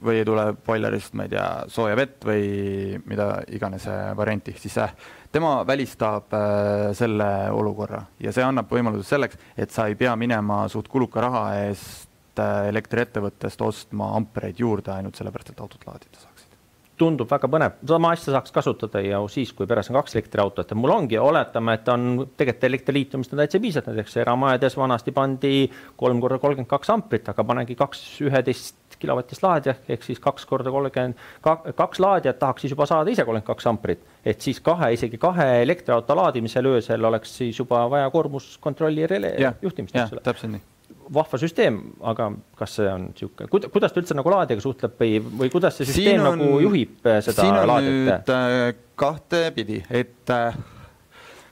või ei tule boilerist, ma ei tea, sooja vett või mida iganes varianti, siis tema välistab selle olukorra ja see annab võimaluse selleks, et sa ei pea minema suht kuluka raha eest elektriettevõttest ostma ampereid juurde ainult sellepärast, et autot laadida saaksid. tundub väga põnev, sama asja saaks kasutada ju siis, kui peres on kaks elektriautot ja mul ongi, oletame, et on tegelikult elektriliitumist on täitsa piisavalt, näiteks eramajades vanasti pandi kolm korda kolmkümmend kaks amprit, aga panegi kaks üheteist kilovatist laadija ehk siis kaks korda kolmkümmend, kaks laadijat tahaks siis juba saada ise kolmkümmend kaks amprit. et siis kahe, isegi kahe elektriauto laadimisel öösel oleks siis juba vaja koormuskontrolli relé juhtimist, ole. täpselt nii vahva süsteem, aga kas see on niisugune, kuidas ta üldse nagu laadijaga suhtleb või, või kuidas see süsteem on, nagu juhib äh, seda siin laadijat? nüüd äh, kahtepidi, et äh,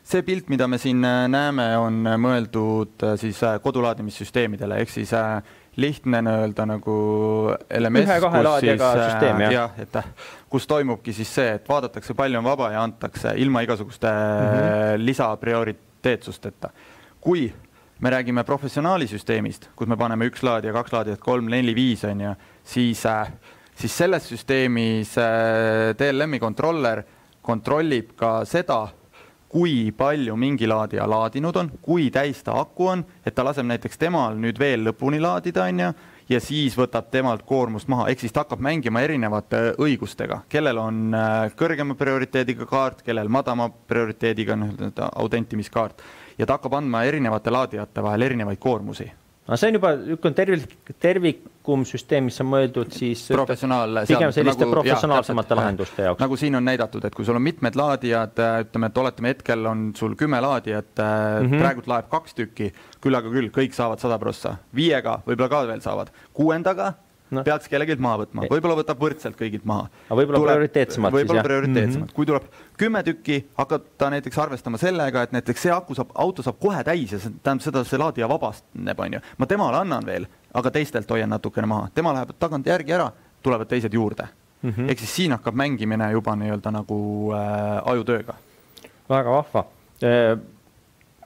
see pilt, mida me siin äh, näeme, on mõeldud äh, siis äh, kodulaadimissüsteemidele ehk siis äh, lihtne nii-öelda nagu LMS. laadijaga äh, süsteem, jah? jah, et äh, kus toimubki siis see, et vaadatakse, palju on vaba ja antakse ilma igasuguste mm. -hmm. lisaprioriteetsusteta. kui me räägime professionaalisüsteemist, kus me paneme üks laadija, kaks laadijat, kolm, neli, viis on ju, siis äh, siis selles süsteemis äh, DLM-i kontroller kontrollib ka seda, kui palju mingi laadija laadinud on, kui täis ta aku on, et ta laseb näiteks temal nüüd veel lõpuni laadida, on ju, ja siis võtab temalt koormust maha, ehk siis ta hakkab mängima erinevate õigustega, kellel on äh, kõrgema prioriteediga kaart, kellel madalama prioriteediga nii-öelda autentimiskaart ja ta hakkab andma erinevate laadijate vahel erinevaid koormusi. no see on juba niisugune tervik, tervikum süsteem, mis on mõeldud siis professionaal. pigem selliste nagu, professionaalsemate jah, lahenduste jaoks. nagu siin on näidatud, et kui sul on mitmed laadijad, ütleme, et oletame hetkel on sul kümme laadijat mm, -hmm. praegult laeb kaks tükki, küll aga küll, kõik saavad sada prossa, viiega võib-olla ka veel saavad, kuuendaga no. peaks kellelgi maha võtma, võib-olla võtab võrdselt kõigilt maha. aga võib-olla prioriteetsemalt siis võib-olla prioriteetsemalt mm, -hmm. kui tuleb kümme tükki, hakata näiteks arvestama sellega, et näiteks see aku saab, auto saab kohe täis ja see tähendab seda, see laadija vabastaneb, on ju. ma temale annan veel, aga teistelt hoian natukene maha, tema läheb tagantjärgi ära, tulevad teised juurde mm -hmm.. ehk siis siin hakkab mängimine juba nii-öelda nagu äh, ajutööga. väga vahva e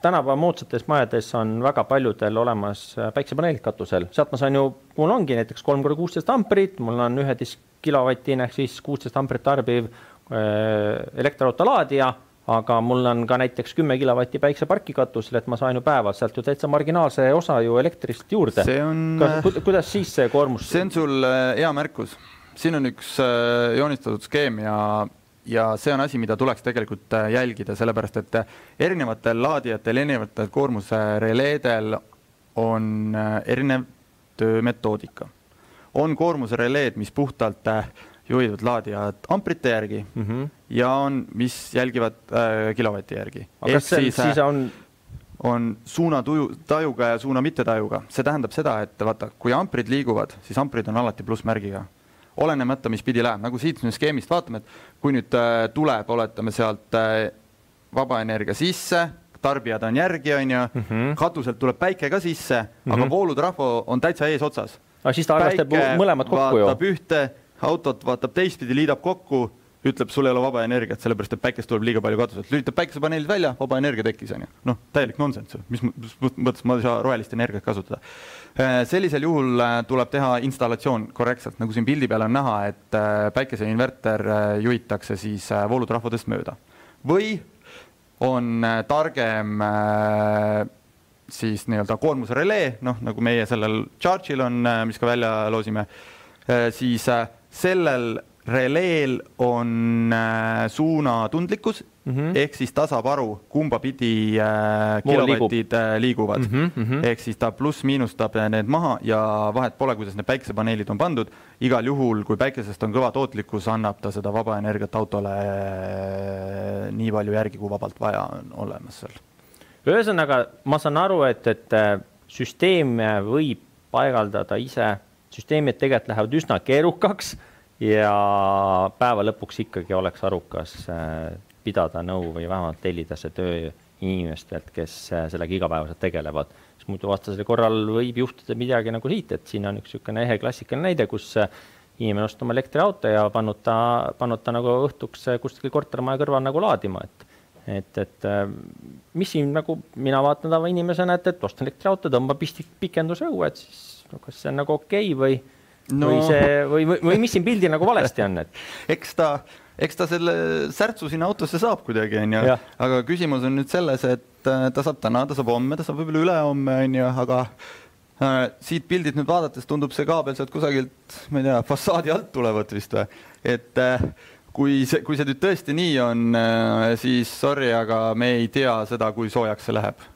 tänapäeva moodsates majades on väga paljudel olemas päiksepaneelid katusel, sealt ma saan ju, mul ongi näiteks kolm korda kuusteist amperit, mul on üheteist kilovatine ehk siis kuusteist amprit tarbiv elektriauto laadija, aga mul on ka näiteks kümme kilovatti päikseparki katusel, et ma saan ju päevas sealt ju täitsa marginaalse osa ju elektrist juurde. see on. kuidas siis see koormus? see on sul hea märkus, siin on üks joonistatud skeem ja ja see on asi, mida tuleks tegelikult jälgida, sellepärast et erinevatel laadijatel, erinevatel koormusreleedel on erinev töömetoodika. on koormusreleed, mis puhtalt juhivad laadijad amprite järgi mm -hmm. ja on, mis jälgivad äh, kilovati järgi. aga kas see siis, siis on on suunatuju, tajuga ja suuna mittetajuga, see tähendab seda, et vaata, kui amprid liiguvad, siis amprid on alati plussmärgiga olenemata, mis pidi läheb, nagu siit skeemist vaatame, et kui nüüd äh, tuleb, oletame sealt äh, vaba energia sisse, tarbijad on järgi, on ju mm, -hmm. katuselt tuleb päike ka sisse mm, -hmm. aga voolutrahvo on täitsa eesotsas. aga siis ta arvestab mõlemad kokku ju. vaatab ühte, autot vaatab teistpidi, liidab kokku, ütleb, sul ei ole vaba energiat, sellepärast et päikest tuleb liiga palju katuselt, lülitab päikesepaneelid välja, vaba energia tekkis, on ju. noh, täielik nonsenss, mis mõttes ma ei saa rohelist energiat kasutada sellisel juhul tuleb teha installatsioon korrektselt, nagu siin pildi peal on näha, et päikeseinverter juhitakse siis voolutrahvodest mööda. või on targem siis nii-öelda koormusrelee, noh nagu meie sellel charge'il on, mis ka välja loosime, siis sellel releel on suunatundlikkus mm -hmm. ehk siis ta saab aru, kumba pidi äh, kilovatid äh, liiguvad mm. -hmm. ehk siis ta pluss-miinustab need maha ja vahet pole, kuidas need päikesepaneelid on pandud. igal juhul, kui päikesest on kõva tootlikkus, annab ta seda vaba energiat autole äh, nii palju järgi, kui vabalt vaja on olemas seal. ühesõnaga, ma saan aru, et, et süsteem võib paigaldada ise, süsteemid tegelikult lähevad üsna keerukaks ja päeva lõpuks ikkagi oleks arukas pidada nõu või vähemalt tellida see töö inimestelt, kes sellega igapäevaselt tegelevad. sest muidu vastasel korral võib juhtuda midagi nagu siit, et siin on üks niisugune ehe klassikaline näide, kus inimene ostab oma elektriauto ja pannud ta, pannud ta nagu õhtuks kuskil kortermaja kõrval nagu laadima, et et, et mis siin nagu mina vaatan tavainimesena, et, et ostan elektriauto, tõmban pistik, pikenduse õue, et siis no kas see on nagu okei okay või no. või see või, või, või mis siin pildil nagu valesti on, et eks ta, eks ta selle särtsu sinna autosse saab kuidagi, onju, aga küsimus on nüüd selles, et äh, ta saab täna, ta saab homme, ta saab võib-olla ülehomme, onju, aga äh, siit pildilt nüüd vaadates tundub see kaabel sealt kusagilt, ma ei tea, fassaadi alt tulevat vist või, et äh, kui see, kui see nüüd tõesti nii on, äh, siis sorry, aga me ei tea seda, kui soojaks see läheb.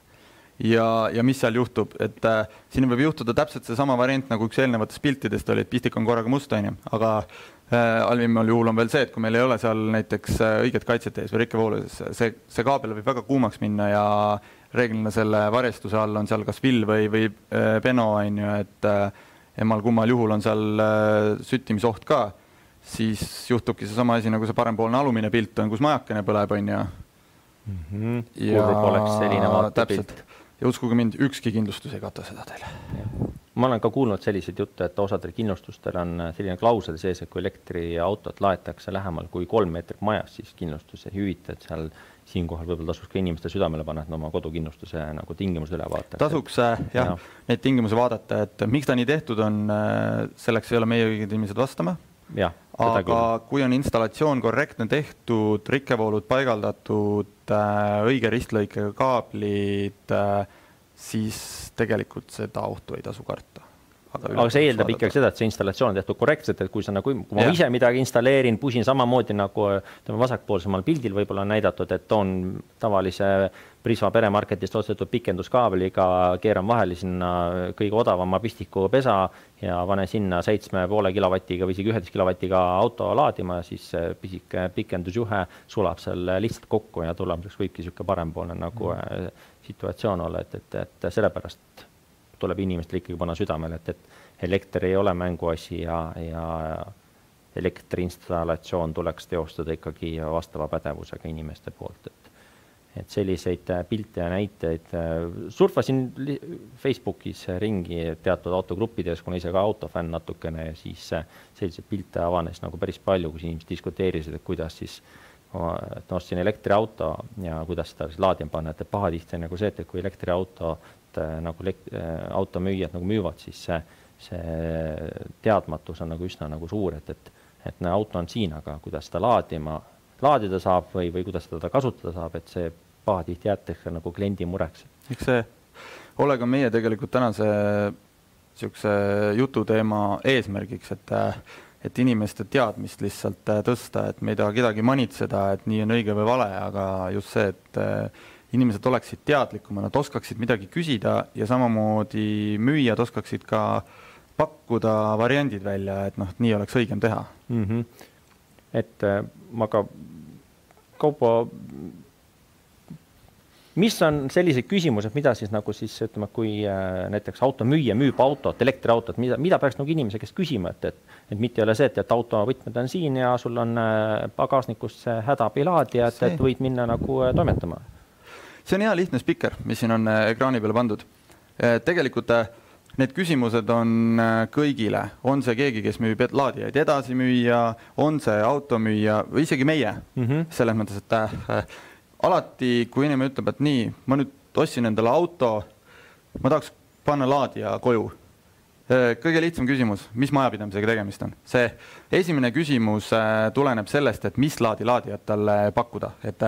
Ja, ja mis seal juhtub, et äh, siin võib juhtuda täpselt seesama variant, nagu üks eelnevatest piltidest oli, et pistik on korraga must, onju, aga äh, halvimal juhul on veel see, et kui meil ei ole seal näiteks äh, õiget kaitset ees või rikkevoolu, see, see kaabel võib väga kuumaks minna ja reeglina selle varjastuse all on seal kas vill või, või äh, peno, onju, et äh, emmal-kummal juhul on seal äh, süttimisoht ka siis juhtubki seesama asi, nagu see parempoolne alumine pilt on, kus majakene põleb, on ju mm. -hmm. ja vaatepilt. Ja uskuge mind, ükski kindlustus ei kata seda teile. ma olen ka kuulnud selliseid jutte, et osadel kindlustustel on selline klausel sees, et kui elektriautot laetakse lähemal kui kolm meetrit majast, siis kindlustus ei hüvita, et seal siinkohal võib-olla tasuks ka inimeste südamele panna, et oma kodukindlustuse nagu tingimused üle vaadata. tasuks äh, jah ja., neid tingimusi vaadata, et miks ta nii tehtud on, äh, selleks ei ole meie õiged inimesed vastama. aga küll. kui on installatsioon korrektne tehtud, rikkevoolud paigaldatud, äh, õige ristlõikega kaablid, äh, siis tegelikult seda ohtu ei tasu karta aga, aga see eeldab ikkagi seda, et see installatsioon on tehtud korrektselt, et kui sa nagu, kui ma ja. ise midagi installeerin, pusin samamoodi nagu ütleme, vasakpoolsemal pildil võib-olla on näidatud, et toon tavalise Prisma peremarketist ostetud pikenduskaabliga, keeran vahele sinna kõige odavama pistikupesa ja panen sinna seitsme poole kilovatiga või isegi üheteist kilovatiga auto laadima, siis pisike pikendusjuhe sulab selle lihtsalt kokku ja tulemuseks võibki niisugune parempoolne nagu mm. situatsioon olla, et, et, et sellepärast tuleb inimestele ikkagi panna südamele, et, et elekter ei ole mänguasi ja, ja elektriinstallatsioon tuleks teostada ikkagi vastava pädevusega inimeste poolt, et et selliseid pilte ja näiteid surfasin Facebookis ringi teatud autogruppides, kuna ise ka autofänn natukene ja siis selliseid pilte avanes nagu päris palju, kus inimesed diskuteerisid, et kuidas siis et ma ostsin elektriauto ja kuidas seda siis laadima panna, et pahatihti on nagu see, et kui elektriauto Äh, nagu äh, automüüjad nagu müüvad, siis see, see teadmatus on nagu üsna nagu suur, et, et, et auto on siin, aga kuidas seda laadima, laadida saab või, või kuidas teda kasutada saab, et see pahatihti jäetakse nagu kliendi mureks. eks see ole ka meie tegelikult tänase niisuguse jututeema eesmärgiks, et et inimeste teadmist lihtsalt tõsta, et me ei taha kedagi manitseda, et nii on õige või vale, aga just see, et inimesed oleksid teadlikumad, nad oskaksid midagi küsida ja samamoodi müüjad oskaksid ka pakkuda variandid välja, et noh, nii oleks õigem teha mm. -hmm. et äh, ma ka, Kaupo, mis on sellised küsimused, mida siis nagu siis ütleme, kui äh, näiteks automüüja müüb autot, elektriautot, mida, mida peaks nagu inimese käest küsima, et, et et mitte ei ole see, et, et autovõtmed on siin ja sul on äh, pagasnikus hädaabilaadija, et, et võid minna nagu toimetama see on hea lihtne spikker, mis siin on äh, ekraani peale pandud. Äh, tegelikult äh, need küsimused on kõigile, on see keegi, kes müüb laadijaid edasimüüja, on see automüüja või isegi meie mm, -hmm. selles mõttes, et äh, alati, kui inimene ütleb, et nii, ma nüüd ostsin endale auto, ma tahaks panna laadija koju. kõige lihtsam küsimus, mis majapidamisega tegemist on? see esimene küsimus tuleneb sellest, et mis laadi laadijat talle pakkuda, et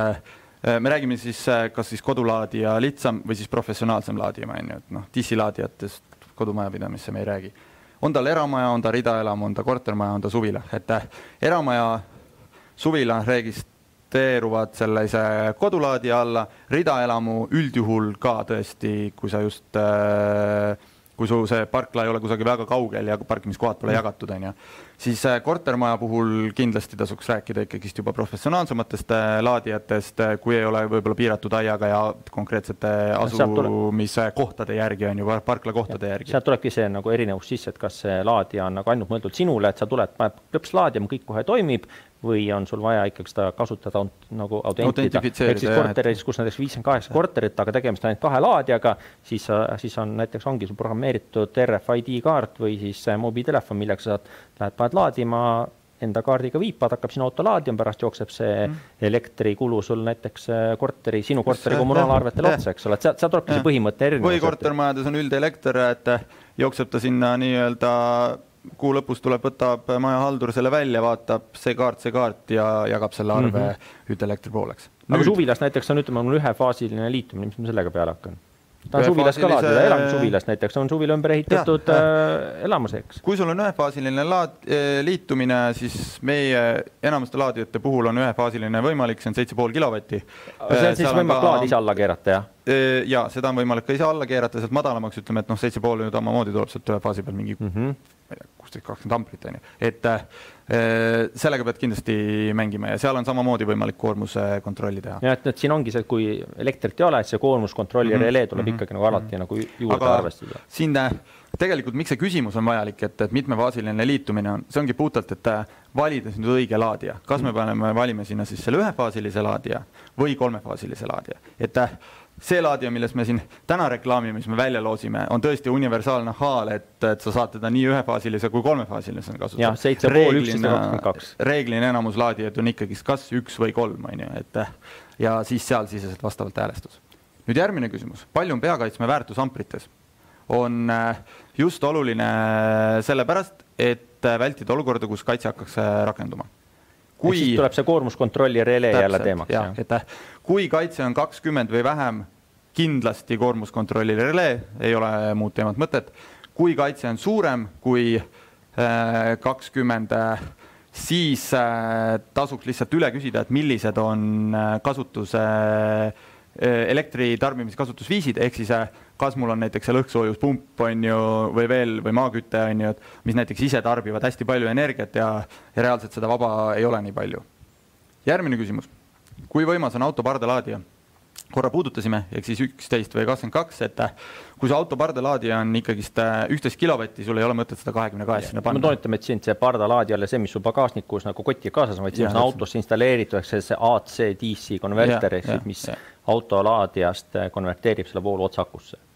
Äh, me räägime siis äh, kas siis kodulaadija lihtsam või siis professionaalsem laadija, on ju, et noh, dissilaadijatest kodumajapidamisse me ei räägi. on tal eramaja, on ta ridaelam, on ta kortermaja, on ta suvila, et äh, eramaja, suvila registreeruvad sellise kodulaadija alla, ridaelamu üldjuhul ka tõesti, kui sa just kui su see parkla ei ole kusagil väga kaugel ja parkimiskohad pole jagatud, on ju siis äh, kortermaja puhul kindlasti tasuks rääkida ikkagist juba professionaalsematest äh, laadijatest, äh, kui ei ole võib-olla piiratud aiaga ja konkreetsete asumiskohtade järgi on ju, parklakohtade järgi. sealt tulebki see nagu erinevus sisse, et kas see laadija on nagu ainult mõeldud sinule, et sa tuled, paned klõps laadima, kõik kohe toimib või on sul vaja ikkagi seda kasutada nagu autentida. ehk siis korteris, kus näiteks viiskümmend kaheksa korterit, aga tegemist ainult kahe laadijaga, siis, siis on näiteks ongi sul programmeeritud RFID kaart või siis mobiiltelefon, millega sa saad, lähed, paned laadima enda kaardiga viipad, hakkab sinu auto laadima, pärast jookseb see mm. elektrikulu sul näiteks äh, korteri, sinu korteri kommunaalarvetele otsa, eks ole, et sealt, sealt tulebki see põhimõte erinev. või kortermajades on üldelekter, et jookseb ta sinna nii-öelda kuu lõpus tuleb, võtab majahaldur selle välja, vaatab see kaart, see kaart ja jagab selle arve mm -hmm. üldelektri pooleks. aga suvilas näiteks on, ütleme, mul ühefaasiline liitumine, mis ma sellega peale hakkan? Ta on suvilas ka laadida, elamissuvilas näiteks on suvila ümber ehitatud äh, elamuseks. kui sul on ühefaasiline laad, äh, liitumine, siis meie enamuste laadijate puhul on ühefaasiline võimalik, see on seitse pool kilovatti. see on siis võimalik ka... laad ise alla keerata, jah? Äh, ja seda on võimalik ka ise alla keerata, sealt madalamaks ütleme, et noh, seitse pool nüüd omamoodi tuleb sealt ühe faasi peal mingi mm -hmm. ma ei tea, kuusteist, kakskümmend amprit on ju, et äh, sellega pead kindlasti mängima ja seal on samamoodi võimalik koormuse kontrolli teha. ja et, et siin ongi see, et kui elektrit ei ole, et see koormuskontrolli mm -hmm. relee tuleb mm -hmm. ikkagi nagu alati mm -hmm. nagu juurde Aga arvestada. siin tegelikult, miks see küsimus on vajalik, et, et mitmefaasiline liitumine on, see ongi puhtalt, et valida nüüd õige laadija, kas me paneme, valime sinna siis selle ühefaasilise laadija või kolmefaasilise laadija, et see laadija, millest me siin täna reklaamime, mis me välja loosime, on tõesti universaalne haal, et, et sa saad teda nii ühefaasilise kui kolmefaasilisena kasutada. jah, seitse pool, üksteist ja kakskümmend kaks. reeglina enamus laadijaid on ikkagist kas üks või kolm, on ju, et ja siis seal-siseselt vastavalt häälestus. nüüd järgmine küsimus, palju on peakaitsme väärtus amprites? on äh, just oluline sellepärast, et vältida olukorda, kus kaitse hakkaks äh, rakenduma kui siis tuleb see koormuskontrolli relee jälle teemaks. jah, et kui kaitse on kakskümmend või vähem, kindlasti koormuskontrolli relee, ei ole muud teemat mõtet. kui kaitse on suurem kui äh, kakskümmend äh,, siis äh, tasuks lihtsalt üle küsida, et millised on äh, kasutuse elektri tarbimise kasutusviisid, ehk siis kas mul on näiteks seal õhksoojuspump on ju, või veel, või maaküte on ju, et mis näiteks ise tarbivad hästi palju energiat ja, ja reaalselt seda vaba ei ole nii palju. järgmine küsimus, kui võimas on auto pardalaadija? korra puudutasime, ehk siis üksteist või kakskümmend kaks, et kui see auto pardalaadija on ikkagist äh, üksteist kilovatti, sul ei ole mõtet seda kahekümne kahest sinna panna. me toonitame, et siin see pardalaadija ei ole see, mis sul pagasnikus nagu kotti kaasas on, vaid see, mis autosse installeeritud, ehk see, AC DC konverter ehk siis mis ja. autolaadijast äh, konverteerib selle voolu otse akusse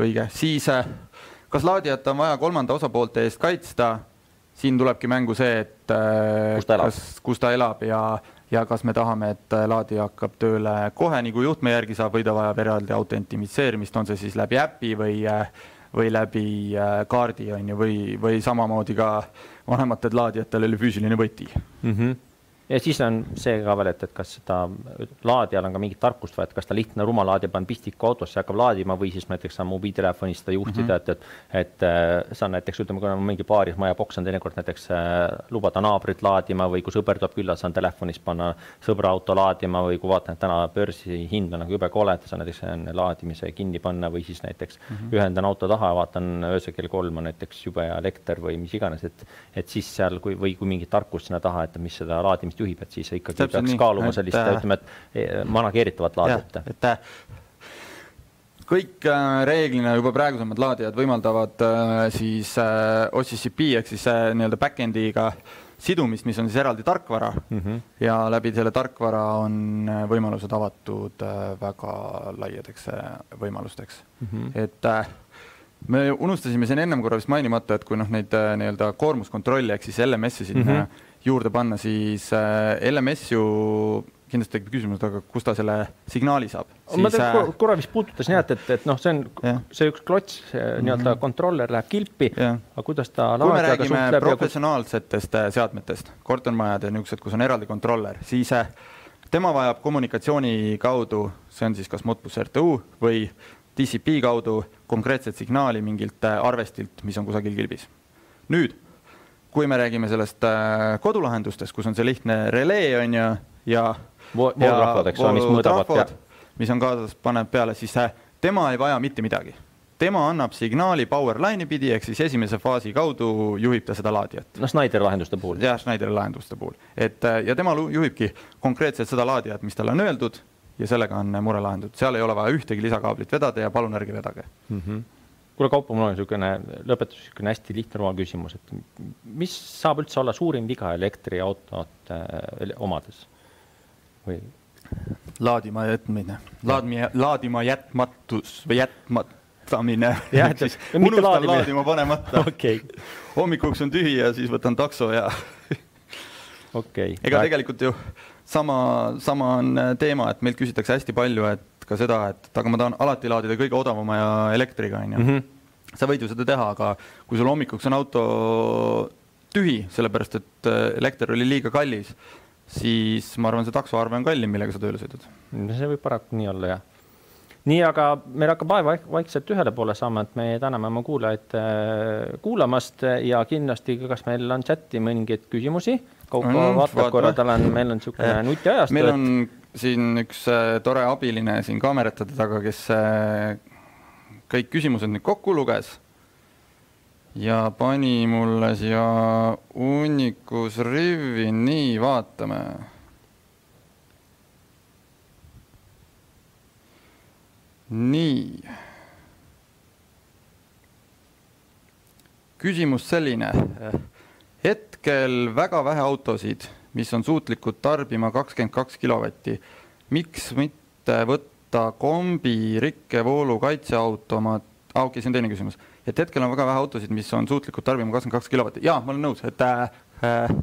õige, siis äh, kas laadijat on vaja kolmanda osapoolte eest kaitsta? siin tulebki mängu see, et äh, kus ta elab, kas, kus ta elab ja, ja kas me tahame, et äh, laadija hakkab tööle kohe, nii kui juhtme järgi saab, või ta vajab eraldi autentifitseerimist, on see siis läbi äpi või, või läbi kaardi, on ju, või, või samamoodi ka vanematel laadijatel oli füüsiline võti mm. -hmm ja siis on see ka veel, et, et kas seda laadijal on ka mingit tarkust vaja, et kas ta lihtne rumal laadija paneb pistiku autosse ja hakkab laadima või siis näiteks saab mobiiltelefonist seda juhtida mm, -hmm. et, et, et äh, sa näiteks ütleme, kui on mingi baaris maja boks on teinekord näiteks äh, lubada naabrit laadima või kui sõber tuleb külla, saan telefonis panna sõbra auto laadima või kui vaatan, et täna börsihind on nagu jube kole, et saan näiteks laadimise kinni panna või siis näiteks mm -hmm. ühendan auto taha, vaatan öösel kell kolm on näiteks jube hea elekter või mis iganes, et, et siis seal, kui, või kui mingit tarkust sinna taha, et mis seda laadimist laadimist juhib, et siis ikkagi Täpselt peaks nii. kaaluma sellist, ütleme, et e, manageeritavat laadijat. et kõik äh, reeglina juba praegusemad laadijad võimaldavad äh, siis äh, OCCP ehk siis nii-öelda back-end'iga sidumist, mis on siis eraldi tarkvara mm -hmm. ja läbi selle tarkvara on võimalused avatud väga laiadeks võimalusteks mm. -hmm. et me unustasime siin ennem korra vist mainimata, et kui noh, neid nii-öelda koormuskontrolli ehk siis LMS-i sinna mm -hmm juurde panna, siis äh, LMS ju kindlasti tekib küsimus, et aga kust ta selle signaali saab? ma tegelikult äh, korra vist puudutasin jah, et, et, et noh, see on yeah. see üks klots mm -hmm. nii-öelda kontroller läheb kilpi yeah., aga kuidas ta kui me räägime professionaalsetest ja... Äh, seadmetest, kortermajad ja niisugused, kus on eraldi kontroller, siis tema vajab kommunikatsiooni kaudu, see on siis kas Modbus RTU või TCP kaudu konkreetset signaali mingilt arvestilt, mis on kusagil kilbis. nüüd kui me räägime sellest äh, kodulahendustest, kus on see lihtne relee on ju ja vooltrahvad, eks ole, mis mõõdavad, mis on kaasas, paneb peale, siis äh, tema ei vaja mitte midagi. tema annab signaali power line'i pidi ehk siis esimese faasi kaudu juhib ta seda laadijat. noh, Schneider lahenduste puhul. jah, Schneideri lahenduste puhul, et äh, ja tema juhibki konkreetselt seda laadijat, mis talle on öeldud ja sellega on mure lahendatud, seal ei ole vaja ühtegi lisakaablit vedada ja palun ärge vedage mm. -hmm kuule, Kaupo, mul on niisugune lõpetuseks niisugune hästi lihtne rumal küsimus, et mis saab üldse olla suurim viga elektriautot äh, omades? Või? laadima jätmine, laadmine, laadima jätmatus või jätmatamine. unustan laadima, panemata. Okay.. hommikuks on tühi ja siis võtan takso ja okei. Okay.. ega tegelikult ju sama, sama on teema, et meilt küsitakse hästi palju, et ka seda, et aga ma tahan alati laadida kõige odavama ja elektriga, onju. Mhm. sa võid ju seda teha, aga kui sul hommikuks on auto tühi, sellepärast et äh, elekter oli liiga kallis, siis ma arvan, see taksoarve on kallim, millega sa tööle sõidad. see võib paraku nii olla, jah. nii, aga meil hakkab aeg vaikselt ühele poole saama, et me täname oma kuulajaid äh, kuulamast ja kindlasti, kas meil on chati mõningaid küsimusi Kaupo no, vaatab korra, tal on, meil on niisugune nutiajastu. meil on et... siin üks äh, tore abiline siin kaameratade taga, kes äh, kõik küsimused nüüd kokku luges ja pani mulle siia hunnikus rivvi, nii, vaatame. nii. küsimus selline hetkel väga vähe autosid, mis on suutlikud tarbima kakskümmend kaks kilovatti. miks mitte võtta kombi rikkevoolu kaitseautomaat, aa ah, okei okay,, see on teine küsimus, et hetkel on väga vähe autosid, mis on suutlikud tarbima kakskümmend kaks kilovatti, jaa, ma olen nõus, et äh, äh,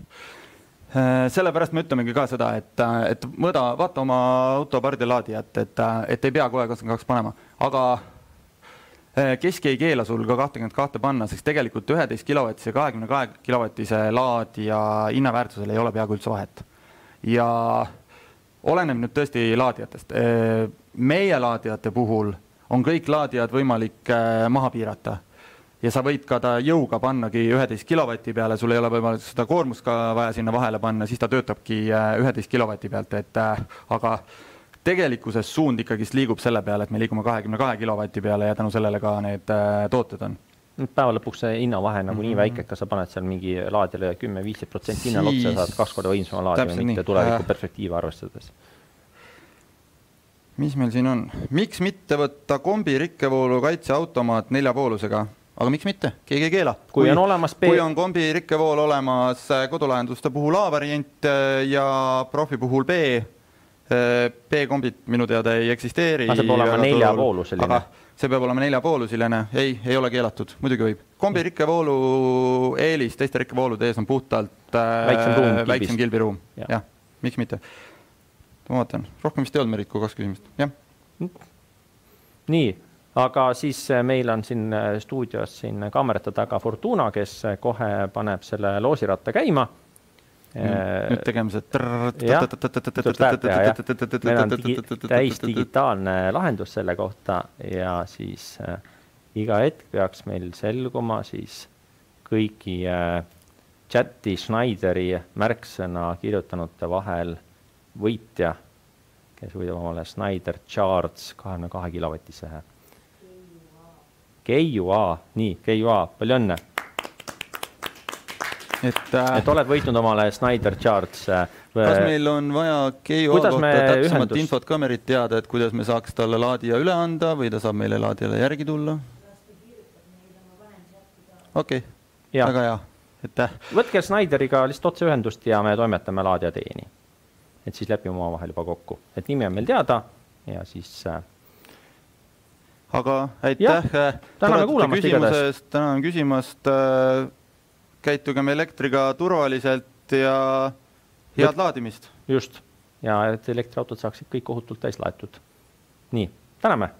äh sellepärast me ütlemegi ka seda, et, äh, et mõõda, vaata oma auto pardilaadijat, et, et ei pea kohe kakskümmend kaks panema, aga Äh, keski ei keela sul ka kahtekümmet kahte panna, sest tegelikult üheteist kilovatise, kahekümne kahe kilovatise laadija hinnaväärtusel ei ole peaaegu üldse vahet. ja oleneb nüüd tõesti laadijatest. Äh, meie laadijate puhul on kõik laadijad võimalik äh, maha piirata ja sa võid ka ta jõuga pannagi üheteist kilovati peale, sul ei ole võimalik seda koormust ka vaja sinna vahele panna, siis ta töötabki üheteist kilovati pealt, et aga tegelikkuses suund ikkagist liigub selle peale, et me liigume kahekümne kahe kilovati peale ja tänu sellele ka need äh, tooted on päeva lõpuks see hinnavahe nagu mm -hmm. nii väike, et kas sa paned seal mingi laadijale kümme, viisteist protsenti hinnal otsa ja saad kaks korda võimsama laadija, mitte tuleviku perspektiivi arvestades. mis meil siin on, miks mitte võtta kombi rikkevoolu kaitseautomaat neljapoolusega, aga miks mitte, keegi ei keela. kui on olemas kui on kombi rikkevool olemas äh, kodulahenduste puhul A variant äh, ja profi puhul B B-kombid minu teada ei eksisteeri. see peab olema neljavooluseline. see peab olema neljavooluseline, ei, ei ole keelatud, muidugi võib. kombi rikkevoolu eelis teiste rikkevoolude ees on puhtalt äh, väiksem, ruum, väiksem kilbiruum ja., jah, miks mitte. ma vaatan, rohkem vist ei olnud, Merit, kui kaks küsimust, jah. nii, aga siis äh, meil on siin äh, stuudios siin kaamerate taga Fortuna, kes äh, kohe paneb selle loosiratta käima nüüd tegeme see. meil on täis digitaalne lahendus selle kohta ja siis iga hetk peaks meil selguma siis kõigi chati Schneideri märksõna kirjutanute vahel võitja, kes võidab omale Schneider Charge kahekümne kahe kilovatise. Keiu A, nii, Keiu A, palju õnne et äh,, et oled võitnud omale Snyder Charts äh,. kas meil on vaja Keiu kohta täpsemat ühendus? infot ka Merit teada, et kuidas me saaks talle laadija üle anda või ta saab meile laadijale järgi tulla? okei okay., väga hea, aitäh. võtke Snyderiga lihtsalt otseühendust ja me toimetame laadija teeni. et siis lepime omavahel juba kokku, et nimi on meil teada ja siis äh, aga aitäh. täname kuulamast igatahes. tänan küsimast äh, käitugem elektriga turvaliselt ja head Võt, laadimist. just, ja et elektriautod saaksid kõik ohutult täis laetud. nii, täname